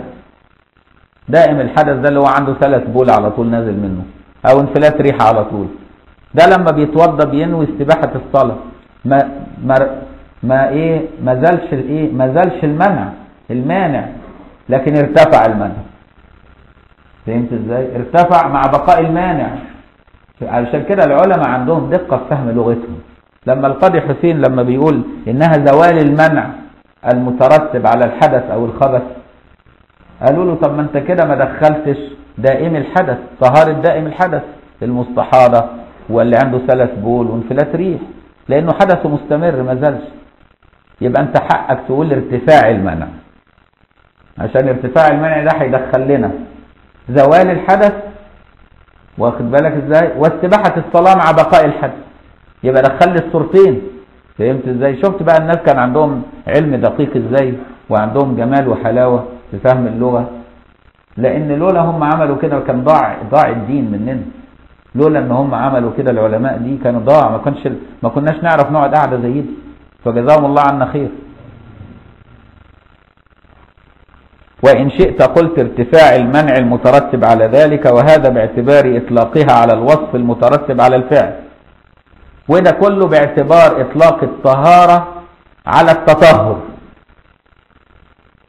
دائم الحدث ده اللي هو عنده ثلاث بول على طول نازل منه أو انفلات ريح على طول. ده لما بيتوضى بينوي استباحة الصلاة. ما ما ما إيه؟ ما زالش الايه ما زالش المنع المانع لكن ارتفع المنع. فهمت إزاي؟ ارتفع مع بقاء المانع. علشان كده العلماء عندهم دقة في فهم لغتهم. لما القاضي حسين لما بيقول إنها زوال المنع المترتب على الحدث أو الخبث قالوا له طب ما أنت كده ما دخلتش دائم الحدث طهارة دائم الحدث المستحاضة واللي عنده سلس بول وانفلات ريح لأنه حدثه مستمر ما زالش. يبقى أنت حقك تقول ارتفاع المنع. عشان ارتفاع المنع ده هيدخل لنا. زوال الحدث واخد بالك إزاي؟ واستباحة الصلاة مع بقاء الحدث يبقى دخل لي الصورتين فهمت إزاي؟ شفت بقى الناس كان عندهم علم دقيق إزاي؟ وعندهم جمال وحلاوة في فهم اللغة. لأن لولا هم عملوا كده كان ضاع ضاع الدين مننا. لولا إن هم عملوا كده العلماء دي كانوا ضاع. ما كانش ما كناش نعرف نقعد قاعدة زي دي. فجزاهم الله عنا خير. وإن شئت قلت ارتفاع المنع المترتب على ذلك وهذا باعتبار إطلاقها على الوصف المترتب على الفعل. وده كله باعتبار إطلاق الطهارة على التطهر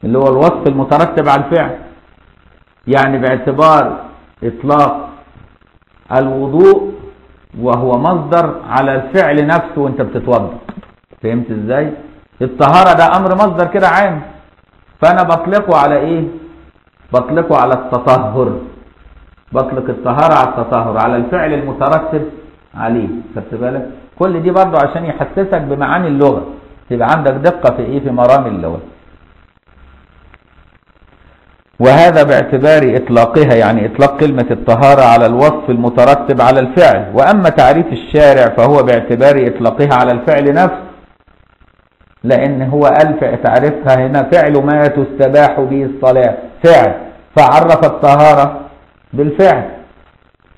اللي هو الوصف المترتب على الفعل. يعني باعتبار إطلاق الوضوء وهو مصدر على الفعل نفسه وانت بتتوضأ. فهمت إزاي؟ الطهارة ده أمر مصدر كده عام. فأنا بطلقه على إيه؟ بطلقه على التطهر. بطلق الطهارة على التطهر على الفعل المترتب عليه. خدت بالك؟ كل دي برضو عشان يحسسك بمعاني اللغة. تبقى عندك دقة في إيه؟ في مرام اللغة. وهذا باعتبار إطلاقها يعني إطلاق كلمة الطهارة على الوصف المترتب على الفعل. وأما تعريف الشارع فهو باعتبار إطلاقها على الفعل نفسه. لأن هو قال في تعريفها هنا فعل ما تستباح به الصلاة. فعل. فعرف الطهارة بالفعل.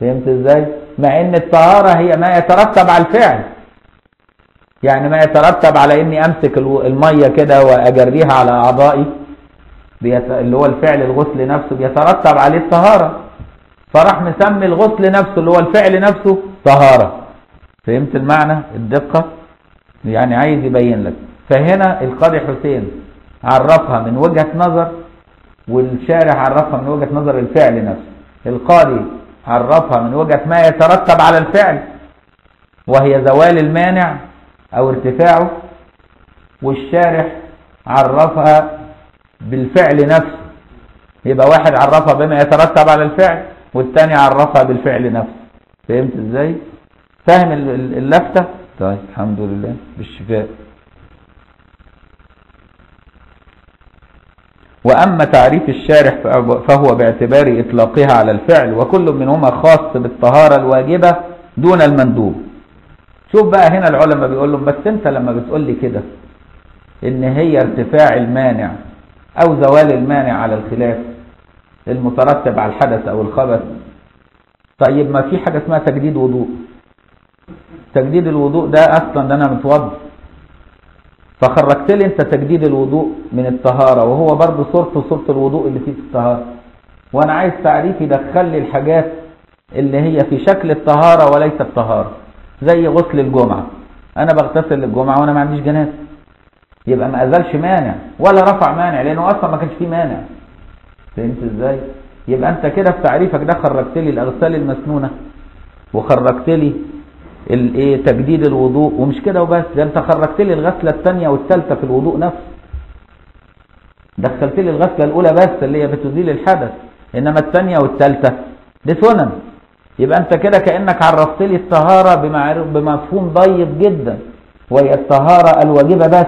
فهمت إزاي؟ مع إن الطهارة هي ما يترتب على الفعل. يعني ما يترتب على إني أمسك المية كده وأجريها على أعضائي. اللي هو الفعل الغسل نفسه بيترتب عليه الطهارة. فراح مسمي الغسل نفسه اللي هو الفعل نفسه طهارة. فهمت المعنى؟ الدقة؟ يعني عايز يبين لك. فهنا القاضي حسين عرفها من وجهة نظر والشارع عرفها من وجهة نظر الفعل نفسه. القاضي عرفها من وجهة ما يترتب على الفعل وهي زوال المانع أو ارتفاعه والشارح عرفها بالفعل نفسه. يبقى واحد عرفها بما يترتب على الفعل والتاني عرفها بالفعل نفسه. فهمت إزاي؟ فاهم اللفتة؟ طيب الحمد لله بالشفاء. وأما تعريف الشارح فهو باعتبار إطلاقها على الفعل وكل منهما خاص بالطهارة الواجبة دون المندوب. شوف بقى هنا العلماء بيقول لهم بس أنت لما بتقول لي كده إن هي ارتفاع المانع أو زوال المانع على الخلاف المترتب على الحدث أو الخبث طيب ما في حاجة اسمها تجديد وضوء. تجديد الوضوء ده أصلا ده أنا متوضى فخرجت لي انت تجديد الوضوء من الطهارة وهو برضه صورته صورة الوضوء اللي فيه في الطهارة. وأنا عايز تعريف يدخل لي الحاجات اللي هي في شكل الطهارة وليس الطهارة زي غسل الجمعة. أنا بغتسل الجمعة وأنا ما عنديش جنازة. يبقى ما أزالش مانع ولا رفع مانع لأنه أصلا ما كانش فيه مانع. فهمت إزاي؟ يبقى أنت كده في تعريفك ده خرجت لي الأغسال المسنونة وخرجت لي الايه تجديد الوضوء. ومش كده وبس ده انت خرجت لي الغسلة الثانية والثالثه في الوضوء نفسه. دخلت لي الغسلة الأولى بس اللي هي بتزيل الحدث إنما الثانية والثالثه دي سنن يبقى أنت كده كأنك عرفت لي الطهارة بمفهوم ضيق جدا. وهي الطهارة الواجبة بس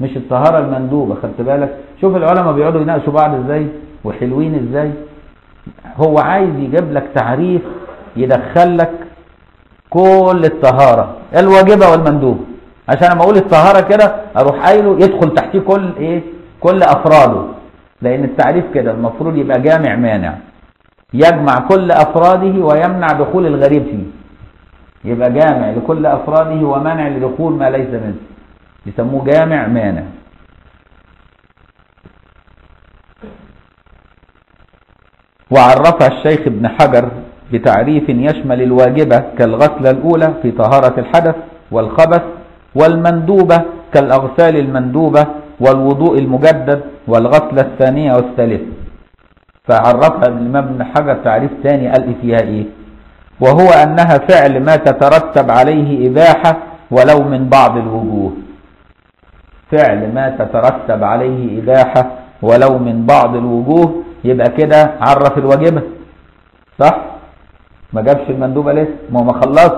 مش الطهارة المندوبة. خدت بالك؟ شوف العلماء بيقعدوا يناقشوا بعض إزاي وحلوين إزاي. هو عايز يجيب لك تعريف يدخل لك كل الطهارة الواجبة والمندوبة عشان لما أقول الطهارة كده أروح قايله يدخل تحتيه كل إيه؟ كل أفراده. لأن التعريف كده المفروض يبقى جامع مانع. يجمع كل أفراده ويمنع دخول الغريب فيه. يبقى جامع لكل أفراده ومانع لدخول ما ليس منه. يسموه جامع مانع. وعرفها الشيخ ابن حجر بتعريف يشمل الواجبة كالغسلة الأولى في طهارة الحدث والخبث والمندوبة كالأغسال المندوبة والوضوء المجدد والغسلة الثانية والثالثة فعرفها الإمام ابن حجر تعريف ثاني قال فيها إيه وهو أنها فعل ما تترتب عليه إباحة ولو من بعض الوجوه. فعل ما تترتب عليه إباحة ولو من بعض الوجوه يبقى كده عرف الواجبة صح؟ ما جابش المندوبة لسه ما هو ما خلص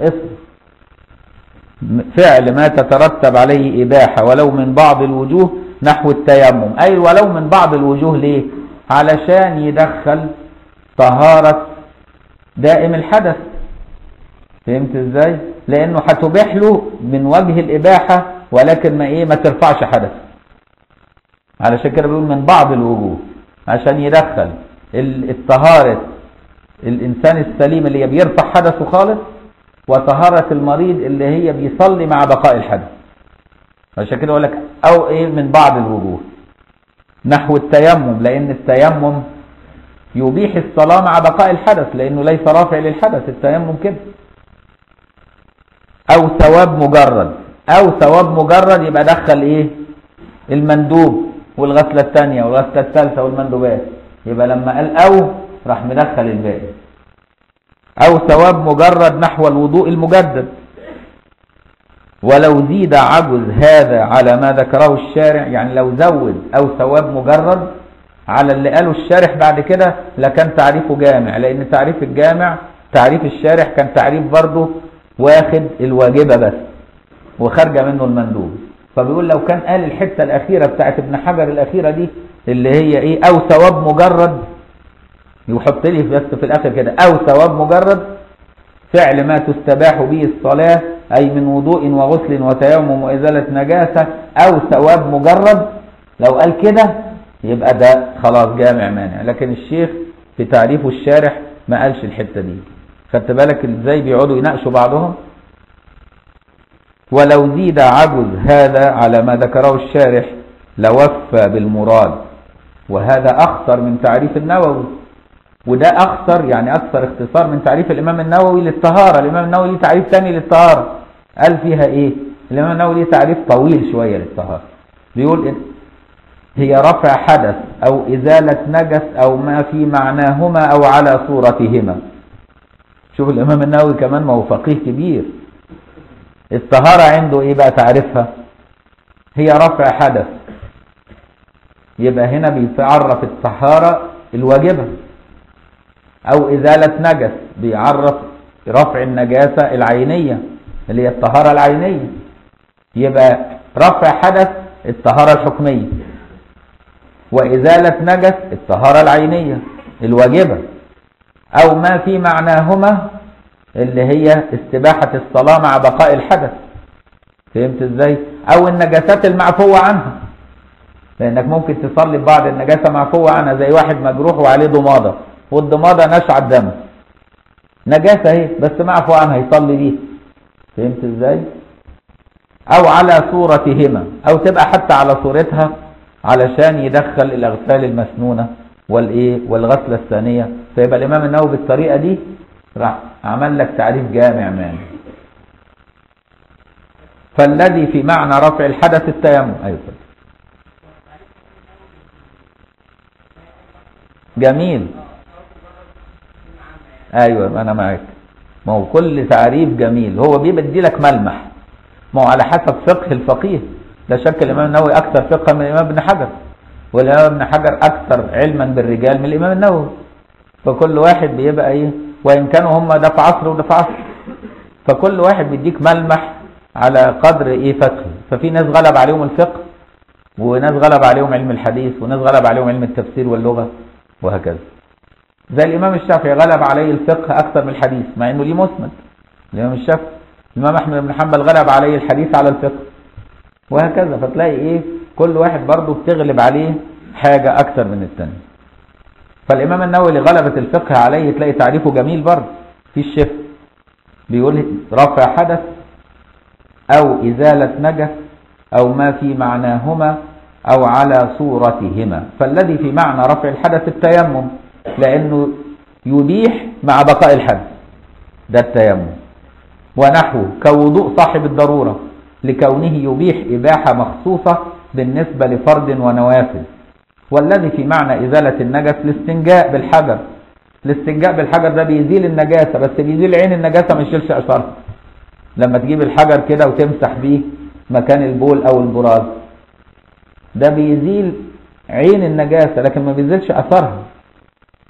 اسم. فعل ما تترتب عليه إباحة ولو من بعض الوجوه نحو التيمم. أي ولو من بعض الوجوه ليه؟ علشان يدخل طهارة دائم الحدث. فهمت إزاي؟ لأنه هتبيح له من وجه الإباحة ولكن ما إيه؟ ما ترفعش حدث. علشان كده بيقول من بعض الوجوه عشان يدخل الطهارة الإنسان السليم اللي بيرفع حدثه خالص وطهارة المريض اللي هي بيصلي مع بقاء الحدث. عشان كده أقول لك أو إيه من بعض الوجوه. نحو التيمم لأن التيمم يبيح الصلاة مع بقاء الحدث لأنه ليس رافع للحدث التيمم كده. أو ثواب مجرد. أو ثواب مجرد يبقى دخل إيه؟ المندوب والغسلة الثانية والغسلة الثالثة والمندوبات. يبقى لما قال أو راح مدخل الباقي أو ثواب مجرد نحو الوضوء المجدد. ولو زيد عجز هذا على ما ذكره الشارع يعني لو زود أو ثواب مجرد على اللي قاله الشارح بعد كده لكان تعريفه جامع. لأن تعريف الجامع تعريف الشارح كان تعريف برضه واخد الواجبة بس وخارجة منه المندوب. فبيقول لو كان قال الحتة الأخيرة بتاعت ابن حجر الأخيرة دي اللي هي إيه؟ أو ثواب مجرد يحط لي بس في الآخر كده. أو ثواب مجرد فعل ما تستباح به الصلاة أي من وضوء وغسل وتيمم وإزالة نجاسة أو ثواب مجرد لو قال كده يبقى ده خلاص جامع مانع. لكن الشيخ في تعريفه الشارح ما قالش الحتة دي. خدت بالك إزاي بيقعدوا يناقشوا بعضهم؟ ولو زيد عجز هذا على ما ذكره الشارح لوفى بالمراد. وهذا أخطر من تعريف النووي. وده أخطر يعني أكثر اختصار من تعريف الإمام النووي للطهارة. الإمام النووي ليه تعريف ثاني للطهارة. قال فيها إيه؟ الإمام النووي ليه تعريف طويل شوية للطهارة. بيقول إن هي رفع حدث أو إزالة نجس أو ما في معناهما أو على صورتهما. شوف الإمام النووي كمان ما هو فقيه كبير. الطهارة عنده إيه بقى تعرفها هي رفع حدث. يبقى هنا بيعرف الطهارة الواجبة. أو إزالة نجس بيعرف رفع النجاسة العينية اللي هي الطهارة العينية. يبقى رفع حدث الطهارة الحكمية وإزالة نجس الطهارة العينية الواجبة. أو ما في معناهما اللي هي استباحة الصلاة مع بقاء الحدث. فهمت إزاي؟ أو النجاسات المعفوة عنها لأنك ممكن تصلي ببعض النجاسة معفوة عنها زي واحد مجروح وعليه ضمادة. والضمادة نشع الدم نجاسة اهي بس معفو عنها يصلي بيها. فهمت إزاي؟ أو على صورتهما أو تبقى حتى على صورتها علشان يدخل الاغسال المسنونة والإيه؟ والغسلة الثانية. فيبقى الإمام النووي بالطريقة دي راح عمل لك تعريف جامع مانع فالذي في معنى رفع الحدث التيمم. أيوه. جميل. أيوه أنا معاك. ما هو كل تعريف جميل. هو بيبدي لك ملمح. ما هو على حسب فقه الفقيه. لا شك الإمام النووي أكثر فقها من الإمام ابن حجر. والإمام ابن حجر أكثر علما بالرجال من الإمام النووي. فكل واحد بيبقى إيه؟ وإن كانوا هم ده في عصر وده في عصر. فكل واحد بيديك ملمح على قدر إيه؟ فقه. ففي ناس غلب عليهم الفقه وناس غلب عليهم علم الحديث وناس غلب عليهم علم التفسير واللغة وهكذا. زي الإمام الشافعي غلب عليه الفقه أكثر من الحديث مع إنه ليه مسند. الإمام الشافعي الإمام أحمد بن حنبل غلب عليه الحديث على الفقه. وهكذا فتلاقي إيه؟ كل واحد برضه بتغلب عليه حاجة أكثر من الثاني فالإمام النووي لغلبة الفقه عليه تلاقي تعريفه جميل برضه. في الشفت بيقول رفع حدث أو إزالة نجس أو ما في معناهما أو على صورتهما. فالذي في معنى رفع الحدث التيمم. لأنه يبيح مع بقاء الحدث ده التيمم. ونحوه كوضوء صاحب الضرورة لكونه يبيح إباحة مخصوصة بالنسبة لفرد ونوافل والذي في معنى إزالة النجس الاستنجاء بالحجر. الاستنجاء بالحجر ده بيزيل النجاسة بس بيزيل عين النجاسة ما يشيلش أثرها لما تجيب الحجر كده وتمسح بيه مكان البول أو البراز ده بيزيل عين النجاسة لكن ما بيزيلش أثرها.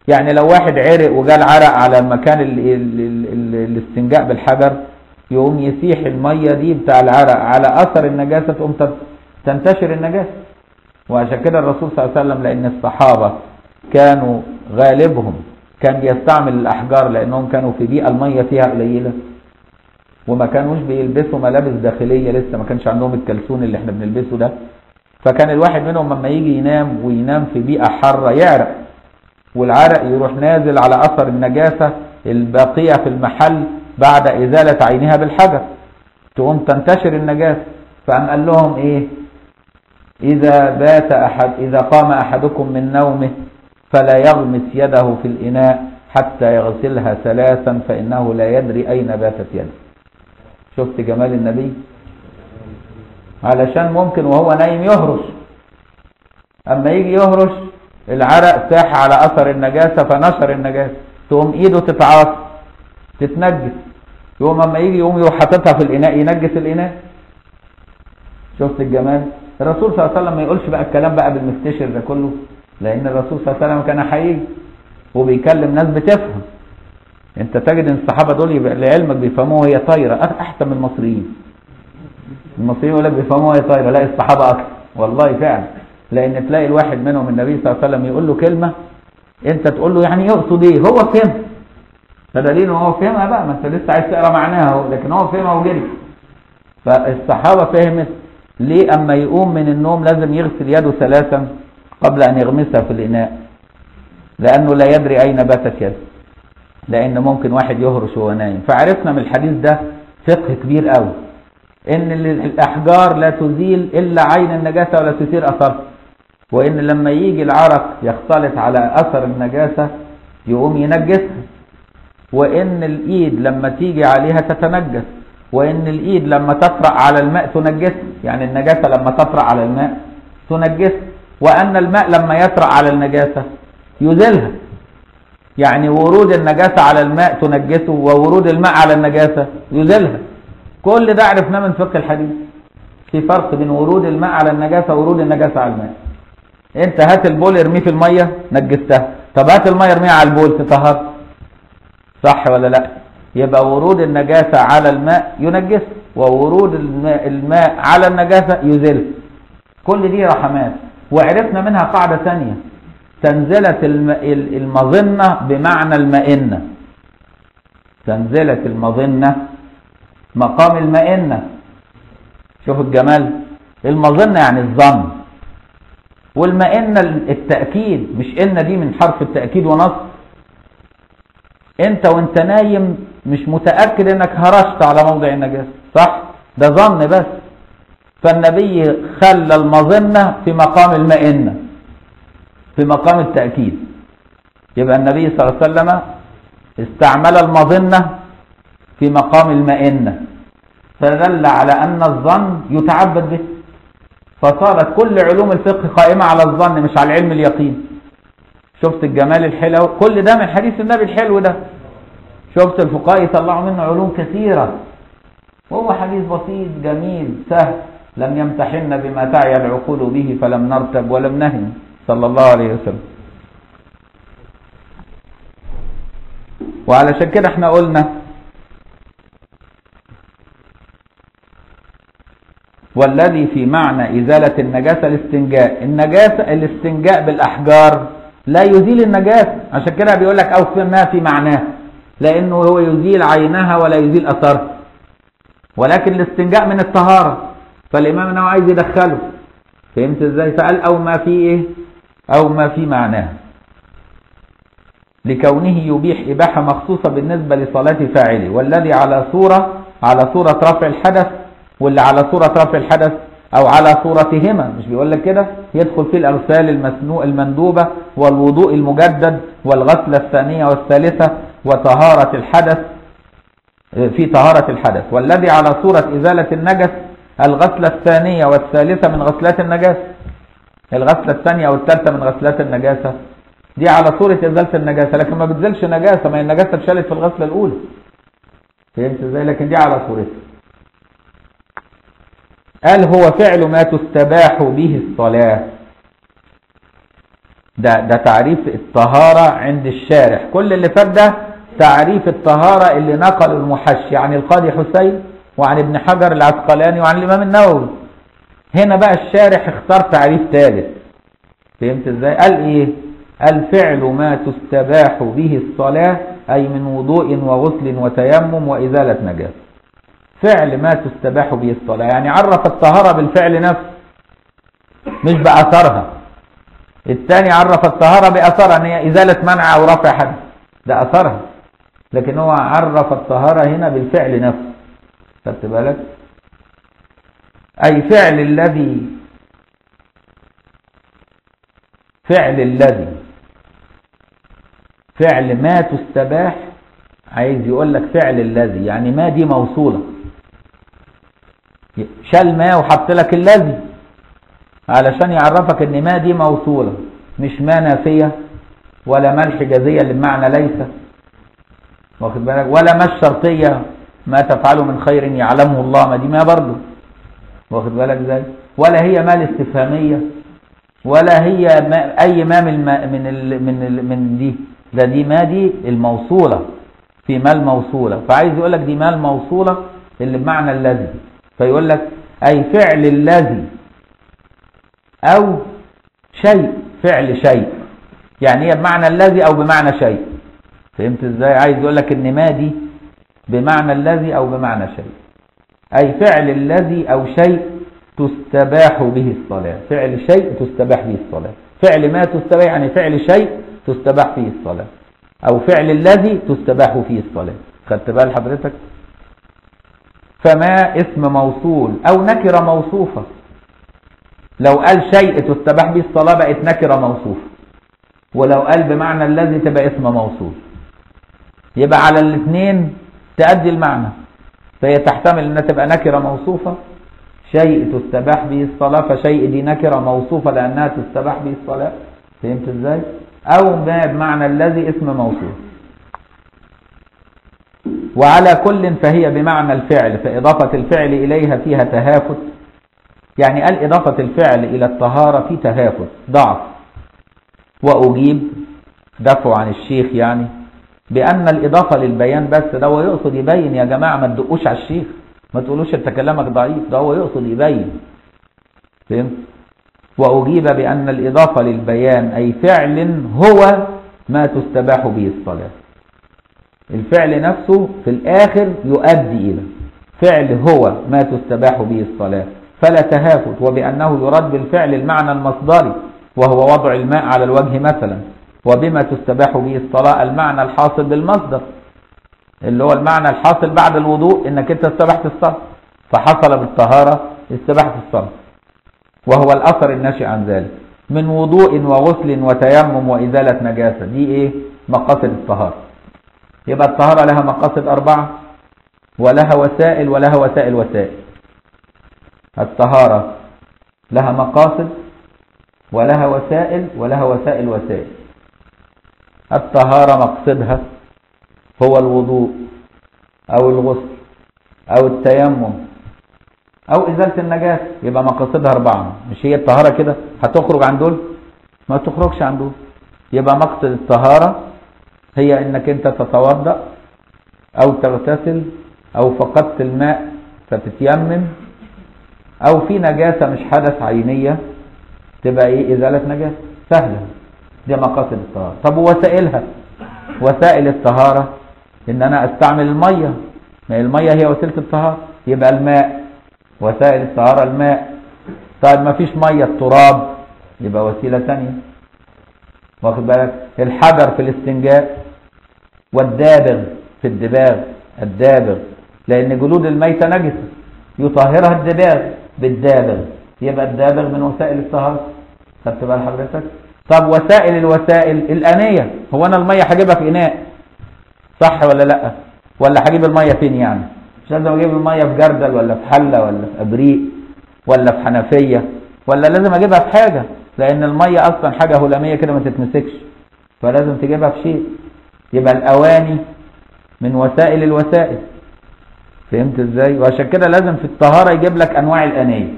يعني لو واحد عرق وجال عرق على مكان ال ال ال ال الاستنجاء بالحجر يقوم يسيح المية دي بتاع العرق على أثر النجاسة تقوم تنتشر النجاسة. وعشان كده الرسول صلى الله عليه وسلم لأن الصحابة كانوا غالبهم كان بيستعمل الأحجار لأنهم كانوا في بيئة المية فيها قليلة. وما كانوش بيلبسوا ملابس داخلية لسه ما كانش عندهم الكلسون اللي إحنا بنلبسه ده. فكان الواحد منهم لما يجي ينام وينام في بيئة حارة يعرق. والعرق يروح نازل على أثر النجاسة الباقية في المحل بعد إزالة عينها بالحجر. تقوم تنتشر النجاسة فقام قال لهم إيه؟ إذا بات أحد إذا قام أحدكم من نومه فلا يغمس يده في الإناء حتى يغسلها ثلاثا فإنه لا يدري أين باتت يده. شفت جمال النبي؟ علشان ممكن وهو نايم يهرش. أما يجي يهرش العرق ساح على أثر النجاسة فنشر النجاسة. تقوم إيده تتعاصر تتنجس. يقوم أما يجي يقوم يروح حاططها في الإناء ينجس الإناء. شفت الجمال؟ الرسول صلى الله عليه وسلم ما يقولش بقى الكلام بقى بالمستشر ده كله لأن الرسول صلى الله عليه وسلم كان حقيقي وبيكلم ناس بتفهم. أنت تجد إن الصحابة دول لعلمك بيفهموها هي طايرة أحسن من المصريين. المصريين يقول لك بيفهموها هي طايرة لا الصحابة أكثر. والله فعلا. لأن تلاقي الواحد منهم النبي صلى الله عليه وسلم يقول له كلمة انت تقول له يعني يقصد إيه؟ هو فهم. فدليل هو فهمها بقى ما انت لسه عايز تقرأ معناها هو لكن هو فهمها وجري. فالصحابة فهمت ليه أما يقوم من النوم لازم يغسل يده ثلاثا قبل أن يغمسها في الإناء؟ لأنه لا يدري أين باتت يده. لأن ممكن واحد يهرش وهو نايم. فعرفنا من الحديث ده فقه كبير قوي. إن الأحجار لا تزيل إلا عين النجاسة ولا تثير أثرها. وإن لما يجي العرق يختلط على أثر النجاسة يقوم ينجسها. وإن الإيد لما تيجي عليها تتنجس. وإن الإيد لما تطرأ على الماء تنجسها يعني النجاسة لما تطرأ على الماء تنجسها وأن الماء لما يطرأ على النجاسة يزيلها. يعني ورود النجاسة على الماء تنجسه وورود الماء على النجاسة يزيلها. كل ده عرفناه من فقه الحديث. في فرق بين ورود الماء على النجاسة وورود النجاسة على الماء. انت هات البول ارميه في المية نجستها طب هات المية ارميها على البول تطهر. صح ولا لا؟ يبقى ورود النجاسة على الماء ينجس وورود الماء, الماء على النجاسة يزيل كل دي رحمات. وعرفنا منها قاعدة ثانية. تنزلة المظنة بمعنى المئنة. تنزلة المظنة مقام المئنة. شوف الجمال. المظنة يعني الظن. والمئنة التأكيد مش إن دي من حرف التأكيد ونص. أنت وأنت نايم مش متأكد إنك هرشت على موضع النجاسة صح؟ ده ظن بس. فالنبي خلى المظنة في مقام المئنة في مقام التأكيد. يبقى النبي صلى الله عليه وسلم استعمل المظنة في مقام المئنة. فدل على أن الظن يتعبد به. فصارت كل علوم الفقه قائمة على الظن مش على علم اليقين. شفت الجمال الحلو؟ كل ده من حديث النبي الحلو ده. شفت الفقهاء يطلعوا منه علوم كثيرة. وهو حديث بسيط جميل سهل. لم يمتحن بما تعي العقول به فلم نرتب ولم نهن. صلى الله عليه وسلم. وعلشان كده إحنا قلنا والذي في معنى إزالة النجاسة الاستنجاء. النجاسة الاستنجاء بالأحجار لا يزيل النجاسة. عشان كده بيقول لك أو ما في معناه. لأنه هو يزيل عينها ولا يزيل أثرها. ولكن الاستنجاء من الطهارة. فالإمام النووي عايز يدخله. فهمت إزاي؟ فقال أو ما في إيه؟ أو ما في معناه. لكونه يبيح إباحة مخصوصة بالنسبة لصلاة فاعله. والذي على صورة على صورة رفع الحدث واللي على صورة رفع الحدث أو على صورتهما. مش بيقول لك كده؟ يدخل فيه الاغسال المسنوء المندوبة والوضوء المجدد والغسله الثانية والثالثة وطهارة الحدث في طهارة الحدث. والذي على صورة إزالة النجس الغسله الثانية والثالثة من غسلات النجاسة. الغسله الثانية والثالثة من غسلات النجاسة. دي على صورة إزالة النجاسة لكن ما بتزالش نجاسة ما هي النجاسة اتشالت في الغسله الأولى. فهمت إزاي؟ لكن دي على صورتها. قال هو فعل ما تستباح به الصلاة؟ ده ده تعريف الطهارة عند الشارح. كل اللي فات ده تعريف الطهارة اللي نقل المحشي عن القاضي حسين وعن ابن حجر العسقلاني وعن الإمام النووي. هنا بقى الشارح اختار تعريف ثالث فهمت إزاي؟ قال إيه؟ قال فعل ما تستباح به الصلاة أي من وضوء وغسل وتيمم وإزالة نجاسة. فعل ما تستباح به الصلاة. يعني عرف الطهارة بالفعل نفسه مش بأثرها. الثاني عرف الطهارة بأثرها إن هي إزالة منع أو رفع حدث ده أثرها. لكن هو عرف الطهارة هنا بالفعل نفسه. خدت بالك؟ أي فعل الذي فعل الذي فعل ما تستباح عايز يقول لك فعل الذي. يعني ما دي موصولة. شال ما وحط لك الذي علشان يعرفك إن ما دي موصولة مش ما نافية ولا ما الحجازية اللي بمعنى ليس. واخد بالك؟ ولا ما الشرطية ما تفعله من خير يعلمه الله ما دي ما برضه واخد بالك إزاي؟ ولا هي ما الاستفهامية ولا هي ما أي ما من ما من ال من ال من دي. ده دي ما دي الموصولة في ما الموصولة فعايز يقول لك دي ما الموصولة اللي بمعنى الذي. فيقول لك أي فعل الذي أو شيء فعل شيء. يعني هي بمعنى الذي أو بمعنى شيء. فهمت إزاي؟ عايز يقول لك إن ما دي بمعنى الذي أو بمعنى شيء. أي فعل الذي أو شيء تستباح به الصلاة. فعل شيء تستباح به الصلاة. فعل ما تستباح يعني فعل شيء تستباح فيه الصلاة. أو فعل الذي تستباح فيه الصلاة. خدت بال حضرتك؟ فما اسم موصول أو نكرة موصوفة لو قال شيء تستباح به الصلاة بقت نكرة موصوفة ولو قال بمعنى الذي تبقى اسم موصول. يبقى على الاثنين تأدي المعنى. فهي تحتمل إنها تبقى نكرة موصوفة شيء تستباح به الصلاة فشيء دي نكرة موصوفة لأنها تستباح به الصلاة. فهمت إزاي؟ أو ما بمعنى الذي اسم موصول. وعلى كل فهي بمعنى الفعل فإضافة الفعل إليها فيها تهافت. يعني قال إضافة الفعل إلى الطهارة في تهافت ضعف. وأجيب دفع عن الشيخ يعني بأن الإضافة للبيان بس ده هو يقصد يبين يا جماعة ما تدقوش على الشيخ. ما تقولوش أنت كلامك ضعيف ده هو يقصد يبين. فهمت؟ وأجيب بأن الإضافة للبيان أي فعل هو ما تستباح به الصلاة. الفعل نفسه في الآخر يؤدي إلى فعل هو ما تستباح به الصلاة. فلا تهافت وبأنه يراد بالفعل المعنى المصدري وهو وضع الماء على الوجه مثلا. وبما تستباح به الصلاة المعنى الحاصل بالمصدر. اللي هو المعنى الحاصل بعد الوضوء إنك أنت استبحت الصلاة. فحصل بالطهارة استبحت الصلاة. وهو الأثر الناشئ عن ذلك. من وضوء وغسل وتيمم وإزالة نجاسة. دي إيه؟ مقاصد الطهارة. يبقى الطهارة لها مقاصد أربعة ولها وسائل ولها وسائل وسائل. الطهارة لها مقاصد ولها وسائل ولها وسائل وسائل. الطهارة مقصدها هو الوضوء أو الغسل أو التيمم أو إزالة النجاسة يبقى مقاصدها أربعة. مش هي الطهارة كده؟ هتخرج عن دول؟ ما تخرجش عن دول. يبقى مقصد الطهارة هي إنك أنت تتوضأ أو تغتسل أو فقدت الماء فتتيمم أو في نجاسة مش حدث عينية تبقى إيه؟ إزالة نجاسة. سهلة. دي مقاصد الطهارة. طب وسائلها؟ وسائل الطهارة. إن أنا أستعمل المية. ما المية هي وسيلة الطهارة. يبقى الماء. وسائل الطهارة الماء. طيب ما فيش مية التراب. يبقى وسيلة ثانية. واخد بالك؟ الحجر في الاستنجاء. والدابغ في الدباغ الدابغ. لأن جلود الميتة نجسة يطهرها الدباغ بالدابغ. يبقى الدابغ من وسائل الطهارة. خدت بال حضرتك؟ طب وسائل الوسائل الآنية هو أنا المية هجيبها في إناء؟ صح ولا لأ؟ ولا هجيب المية فين يعني؟ مش لازم أجيب المية في جردل ولا في حلة ولا في أبريق ولا في حنفية؟ ولا لازم أجيبها في حاجة؟ لأن المية أصلا حاجة هلامية كده ما تتمسكش. فلازم تجيبها في شيء. يبقى الأواني من وسائل الوسائل. فهمت إزاي؟ وعشان كده لازم في الطهارة يجيب لك أنواع الأنية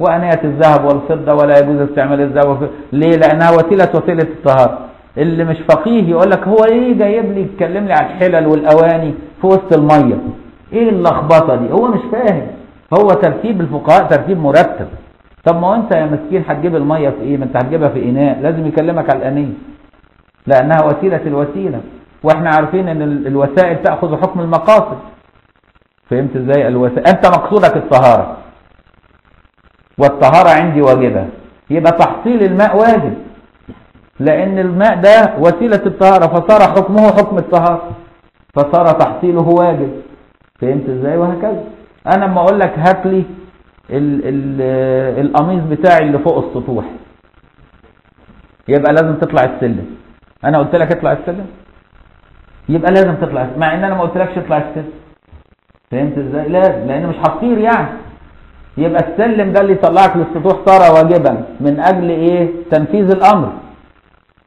وأنية الذهب والفضة ولا يجوز استعمال الذهب والفضة. ليه؟ لأنها وسيلة وسيلة الطهارة. اللي مش فقيه يقول لك هو إيه جايب لي يتكلم لي على الحلل والأواني في وسط المية. إيه اللخبطة دي؟ هو مش فاهم. هو ترتيب الفقهاء ترتيب مرتب. طب ما أنت يا مسكين هتجيب المية في إيه؟ ما أنت هتجيبها في إناء. لازم يكلمك على الانية لأنها وسيلة الوسيلة. وإحنا عارفين ان الوسائل تأخذ حكم المقاصد. فهمت إزاي؟ الوسائل انت مقصودك الطهارة. والطهارة عندي واجبة. يبقى تحصيل الماء واجب. لأن الماء ده وسيلة الطهارة فصار حكمه حكم الطهارة. فصار تحصيله واجب. فهمت إزاي؟ وهكذا. أنا لما أقول لك هات لي ال- ال- القميص بتاعي اللي فوق السطوح. يبقى لازم تطلع السلم. أنا قلت لك اطلع السلم؟ يبقى لازم تطلع. مع إن أنا ما قلتلكش اطلع السلم فهمت إزاي؟ لازم لأن مش هتطير يعني. يبقى السلم ده اللي يطلعك للسطوح صار واجبا. من أجل إيه؟ تنفيذ الأمر.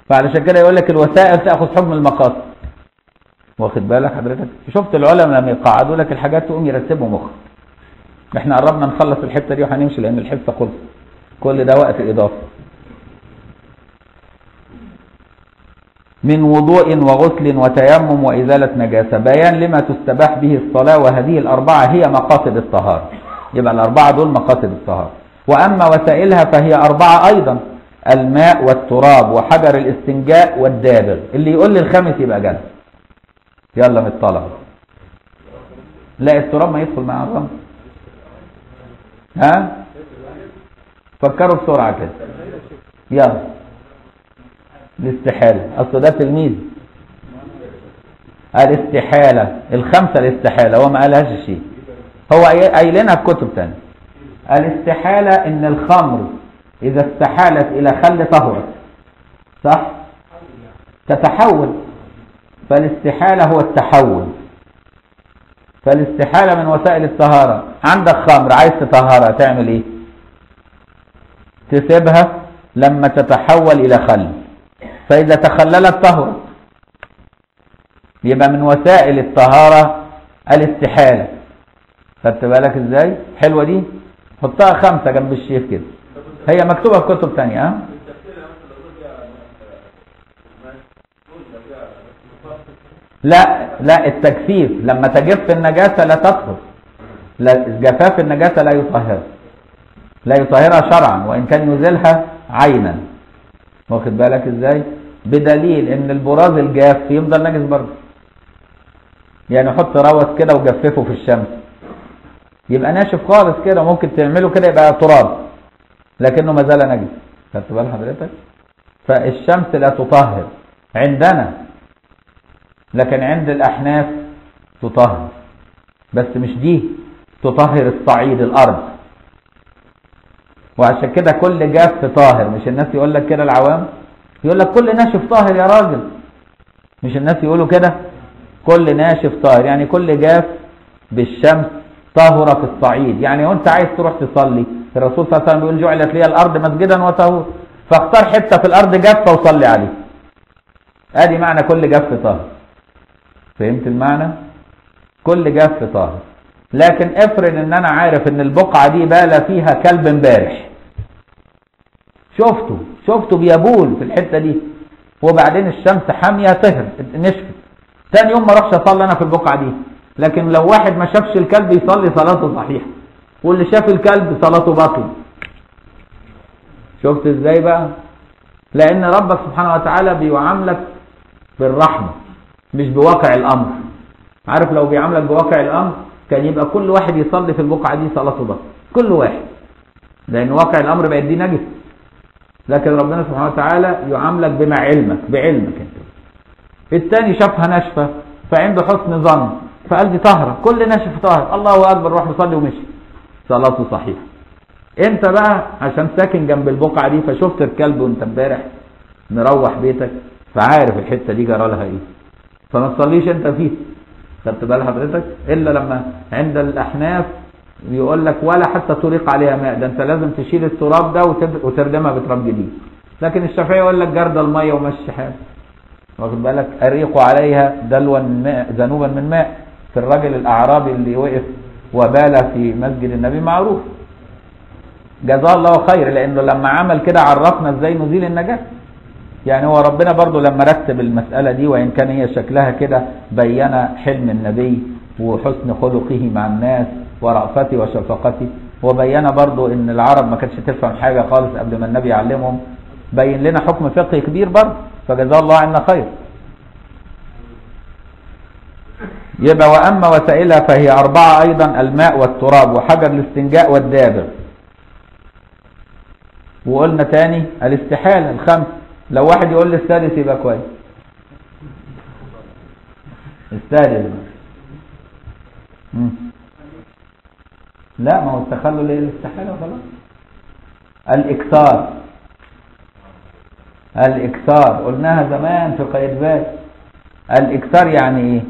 فعلشان كده يقول لك الوسائل تأخذ حكم المقاصد. واخد بالك حضرتك؟ شفت العلماء لما يقعدوا لك الحاجات تقوم يرتبوا مخك إحنا قربنا نخلص الحتة دي وهنمشي لأن الحصه خلصت كل ده وقت إضافي. من وضوء وغسل وتيمم وإزالة نجاسة. بيان لما تستباح به الصلاة وهذه الأربعة هي مقاصد الطهارة. يبقى الأربعة دول مقاصد الطهارة. وأما وسائلها فهي أربعة أيضا الماء والتراب وحجر الاستنجاء والدابغ. اللي يقول لي الخامس يبقى جد يلا من الطلبة. لا التراب ما يدخل مع الرمل. ها؟ فكروا بسرعة كده. يلا. الاستحالة. أصل ده تلميذ. الاستحالة. الخمسة الاستحالة. هو ما قالهاش شيء. هو قايلينها في كتب تانية. الاستحالة إن الخمر إذا استحالت إلى خل طهرت صح؟ تتحول. فالاستحالة هو التحول. فالاستحالة من وسائل الطهارة. عندك خمر عايز تطهرها تعمل إيه؟ تسيبها لما تتحول إلى خل. فإذا تخللت طهرت يبقى من وسائل الطهارة الاستحالة. خدت بالك إزاي؟ حلوة دي؟ حطها خمسة جنب الشيف كده. هي مكتوبة في كتب تانية ها؟ لا لا التجفيف. لما تجف النجاسة لا تطهر. جفاف النجاسة لا يطهر. لا يطهرها شرعا وإن كان يزيلها عينا. واخد بالك إزاي؟ بدليل إن البراز الجاف يفضل نجس برضه. يعني حط روث كده وجففه في الشمس. يبقى ناشف خالص كده ممكن تعمله كده يبقى تراب. لكنه ما زال نجس خدت بال حضرتك؟ فالشمس لا تطهر. عندنا لكن عند الأحناف تطهر. بس مش دي تطهر الصعيد الأرض. وعشان كده كل جاف طاهر. مش الناس يقول لك كده العوام؟ يقول لك كل ناشف طاهر يا راجل. مش الناس يقولوا كده؟ كل ناشف طاهر يعني كل جاف بالشمس طاهرة في الصعيد. يعني وانت عايز تروح تصلي الرسول صلى الله عليه وسلم بيقول جعلت لي الأرض مسجدا وطهور فاختار حتة في الأرض جافة وصلي عليه. أدي معنى كل جاف طاهر. فهمت المعنى؟ كل جاف طاهر. لكن افرض إن أنا عارف إن البقعة دي بال فيها كلب امبارح. شفته شفته بيبول في الحتة دي. وبعدين الشمس حامية طهر نشفت. تاني يوم ما اروحش أصلي أنا في البقعة دي. لكن لو واحد ما شافش الكلب يصلي صلاته صحيحة. واللي شاف الكلب صلاته باطل. شفت إزاي بقى؟ لأن ربك سبحانه وتعالى بيعاملك بالرحمة مش بواقع الأمر. عارف لو بيعاملك بواقع الأمر كان يبقى كل واحد يصلي في البقعة دي صلاته باطل. كل واحد. لأن واقع الأمر بقت دي نجس لكن ربنا سبحانه وتعالى يعاملك بما علمك بعلمك انت. الثاني شافها ناشفة فعنده حسن ظن فقال دي طهره كل ناشف طاهر. الله أكبر راح يصلي ومشي. صلاته صحيحة. انت بقى؟ عشان ساكن جنب البقعة دي فشفت الكلب وانت امبارح مروح بيتك فعارف الحتة دي جرى لها إيه. فما تصليش أنت فيه. خدت بال حضرتك؟ إلا لما عند الأحناف يقول لك ولا حتى تريق عليها ماء ده انت لازم تشيل التراب ده وتردمها بتراب جديد. لكن الشافعي يقول لك جرد المية ومشي حالك واخد بالك؟ اريقوا عليها دلوا ماء ذنوبا من ماء. في الرجل الاعرابي اللي وقف وبال في مسجد النبي معروف. جزاه الله خير لأنه لما عمل كده عرفنا إزاي نزيل النجاسه يعني هو ربنا برضو لما رتب المسألة دي وإن كان هي شكلها كده بين حلم النبي وحسن خلقه مع الناس. ورأفته وشفقته وبين برضو إن العرب ما كانتش تفهم حاجة خالص قبل ما النبي يعلمهم. بين لنا حكم فقهي كبير برضو. فجزاه الله عنا خير. يبقى وأما وسائلها فهي أربعة أيضا الماء والتراب وحجر الاستنجاء والدابر. وقلنا تاني الاستحالة الخمس. لو واحد يقول لي يبقى كويس. مم. لا ما هو التخلل إيه؟ الاستحالة خلاص الإكثار. الإكثار. قلناها زمان في قيدبات الإكثار يعني إيه؟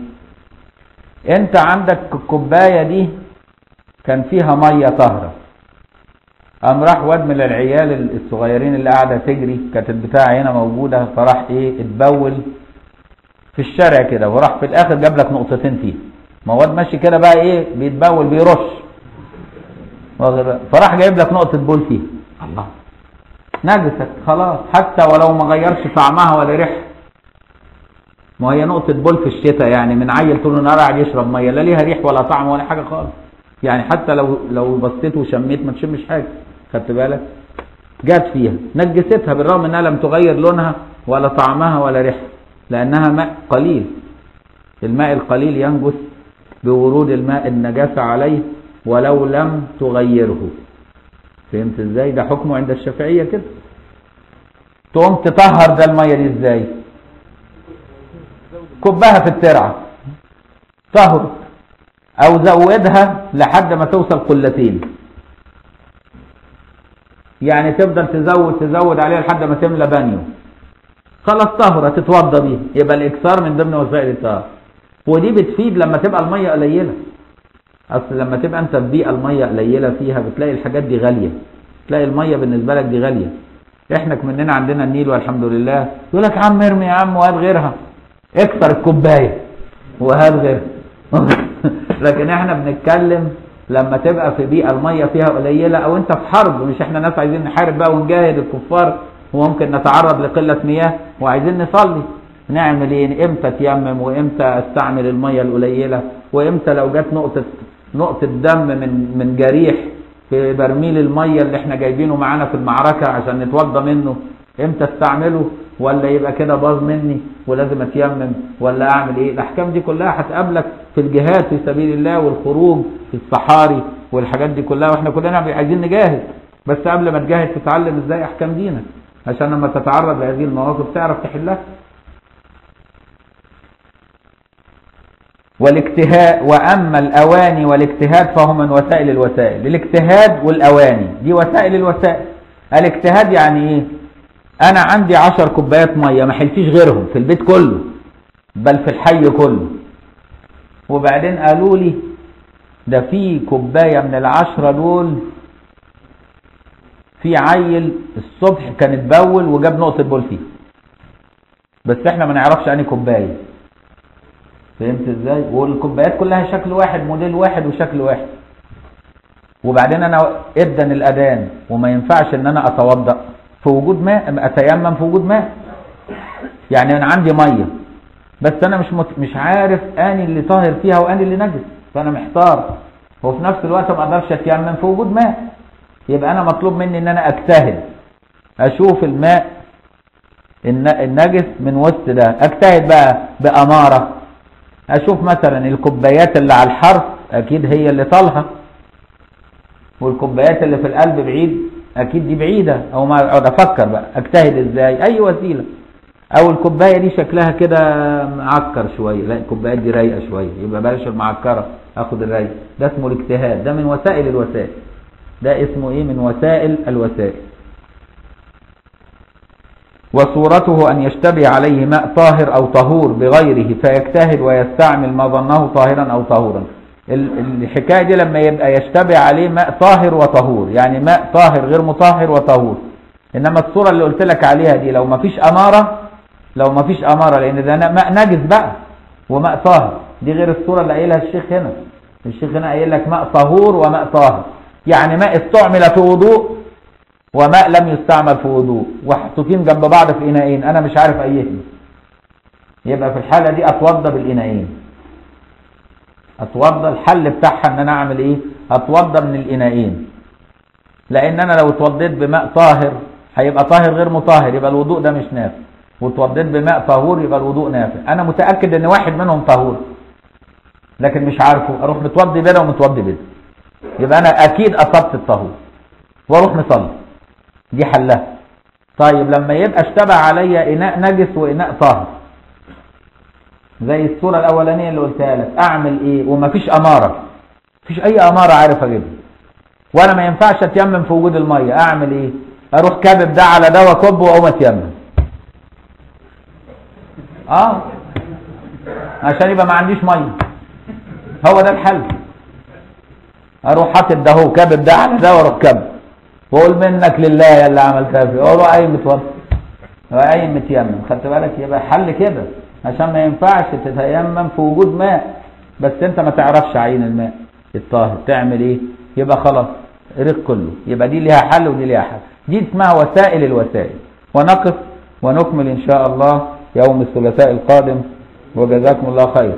أنت عندك الكوبايه دي كان فيها مية طاهره قام راح واد من العيال الصغيرين اللي قاعدة تجري كانت البتاعه هنا موجودة فراح إيه؟ اتبول في الشارع كده وراح في الآخر جاب لك نقطتين فيه. ما واد ماشي كده بقى إيه؟ بيتبول بيرش؟ فراح جايب لك نقطة بول فيه الله. نجست خلاص. حتى ولو ما غيرش طعمها ولا ريحها. ما هي نقطة بول في الشتاء يعني من عيل طول النهار قاعد يشرب مية لا ليها ريح ولا طعم ولا حاجة خالص. يعني حتى لو لو بصيت وشميت ما تشمش حاجة. خدت بالك؟ جات فيها. نجستها بالرغم إنها لم تغير لونها ولا طعمها ولا ريحها لأنها ماء قليل. الماء القليل ينجس بورود الماء النجاسة عليه ولو لم تغيره. فهمت إزاي؟ ده حكمه عند الشافعية كده. تقوم تطهر ده المية دي إزاي؟ كبها في الترعة. طهر. أو زودها لحد ما توصل قلتين. يعني تفضل تزود تزود عليها لحد ما تملى بانيو. خلاص طهرة تتوضى بيها يبقى الإكثار من ضمن وسائل الطهارة ودي بتفيد لما تبقى المية قليلة. أصل لما تبقى أنت في بيئة المية قليلة فيها بتلاقي الحاجات دي غالية. تلاقي المية بالنسبة لك دي غالية. إحنا مننا عندنا النيل والحمد لله. يقول لك عم ارمي يا عم وهات غيرها. اكسر الكوباية وهات غيرها. لكن إحنا بنتكلم لما تبقى في بيئة المية فيها قليلة أو أنت في حرب مش إحنا ناس عايزين نحارب بقى ونجاهد الكفار وممكن نتعرض لقلة مياه وعايزين نصلي. نعمل إيه؟ إمتى تيمم وإمتى أستعمل المية القليلة؟ وإمتى لو جت نقطة نقطة دم من من جريح في برميل المية اللي إحنا جايبينه معانا في المعركة عشان نتوضى منه. إمتى استعمله؟ ولا يبقى كده باظ مني ولازم اتيمم؟ ولا اعمل إيه؟ الأحكام دي كلها هتقابلك في الجهاد في سبيل الله والخروج في الصحاري والحاجات دي كلها وإحنا كلنا عايزين نجاهد. بس قبل ما تجاهد تتعلم إزاي أحكام دينك. عشان لما تتعرض لهذه المواقف تعرف تحلها. والاجتهاد وأما الأواني والاجتهاد فهو من وسائل الوسائل. الاجتهاد والأواني دي وسائل الوسائل. الاجتهاد يعني إيه؟ أنا عندي عشر كوبايات مية ما حلتيش غيرهم في البيت كله بل في الحي كله. وبعدين قالوا لي ده في كوباية من العشرة دول في عيل الصبح كان اتبول وجاب نقطة بول فيه. بس إحنا ما نعرفش أنهي كوباية. فهمت إزاي؟ والكوبايات كلها شكل واحد موديل واحد وشكل واحد. وبعدين أنا ادن الاذان وما ينفعش إن أنا أتوضأ. في وجود ماء أتيمم في وجود ماء يعني أنا عندي مية بس أنا مش مت... مش عارف أني اللي طاهر فيها وأني اللي نجس. فأنا محتار. وفي نفس الوقت ما أقدرش أتيمم في وجود ماء يبقى أنا مطلوب مني إن أنا أجتهد. أشوف الماء النجس من وسط ده. أجتهد بقى بأمارة. أشوف مثلا الكوبايات اللي على الحرف أكيد هي اللي طالها والكوبايات اللي في القلب بعيد أكيد دي بعيدة. أو ما أقعد أفكر بقى أجتهد إزاي؟ أي وسيلة. أو الكوباية دي شكلها كده معكر شوية. لا الكوبايات دي رايقة شوية. يبقى بلاش المعكرة آخد الرايق. ده اسمه الاجتهاد. ده من وسائل الوسائل. ده اسمه إيه؟ من وسائل الوسائل. وصورته أن يشتبه عليه ماء طاهر أو طهور بغيره فيجتهد ويستعمل ما ظنه طاهرا أو طهورا. الحكاية دي لما يبقى يشتبه عليه ماء طاهر وطهور يعني ماء طاهر غير مطهر وطهور. إنما الصورة اللي قلت لك عليها دي لو ما فيش أمارة لو ما فيش أمارة لأن ده ماء نجس بقى وماء طاهر. دي غير الصورة اللي قايلها الشيخ هنا. الشيخ هنا قايل لك ماء طهور وماء طاهر. يعني ماء استعمل في وضوء وماء لم يستعمل في وضوء. وحطوتين جنب بعض في إناءين. أنا مش عارف أيهما يبقى في الحالة دي أتوضى بالإناءين. أتوضى. الحل بتاعها إن أنا أعمل إيه؟ أتوضى من الإناءين. لأن أنا لو اتوضيت بماء طاهر هيبقى طاهر غير مطهر. يبقى الوضوء ده مش نافع. واتوضيت بماء طهور يبقى الوضوء نافع. أنا متأكد إن واحد منهم طهور. لكن مش عارفه. أروح متوضي بدا ومتوضي بدا يبقى أنا أكيد أصبت الطهور. وأروح مصلي. دي حلها. طيب لما يبقى اشتبه عليا إناء نجس وإناء طاهر زي الصورة الأولانية اللي قلتها لك. أعمل إيه؟ ومفيش أمارة. مفيش أي أمارة عارف أجيبها وأنا ما ينفعش أتيمم في وجود المية. أعمل إيه؟ أروح كابب ده على ده وأكبه وأقوم أتيمم. آه. عشان يبقى ما عنديش مية. هو ده الحل. أروح حاطط ده هو كابب ده على ده وأروح كابب وأقول منك لله يا اللي عملتها فيه أقول له قايم متوضى قايم متيمم. خدت بالك يبقى حل كده. عشان ما ينفعش تتيمم في وجود ماء. بس انت ما تعرفش عين الماء. الطاهر. تعمل إيه؟ يبقى خلاص. رق كله. يبقى دي ليها حل ودي ليها حل. دي اسمها وسائل الوسائل. ونقف ونكمل إن شاء الله يوم الثلاثاء القادم. وجزاكم الله خير.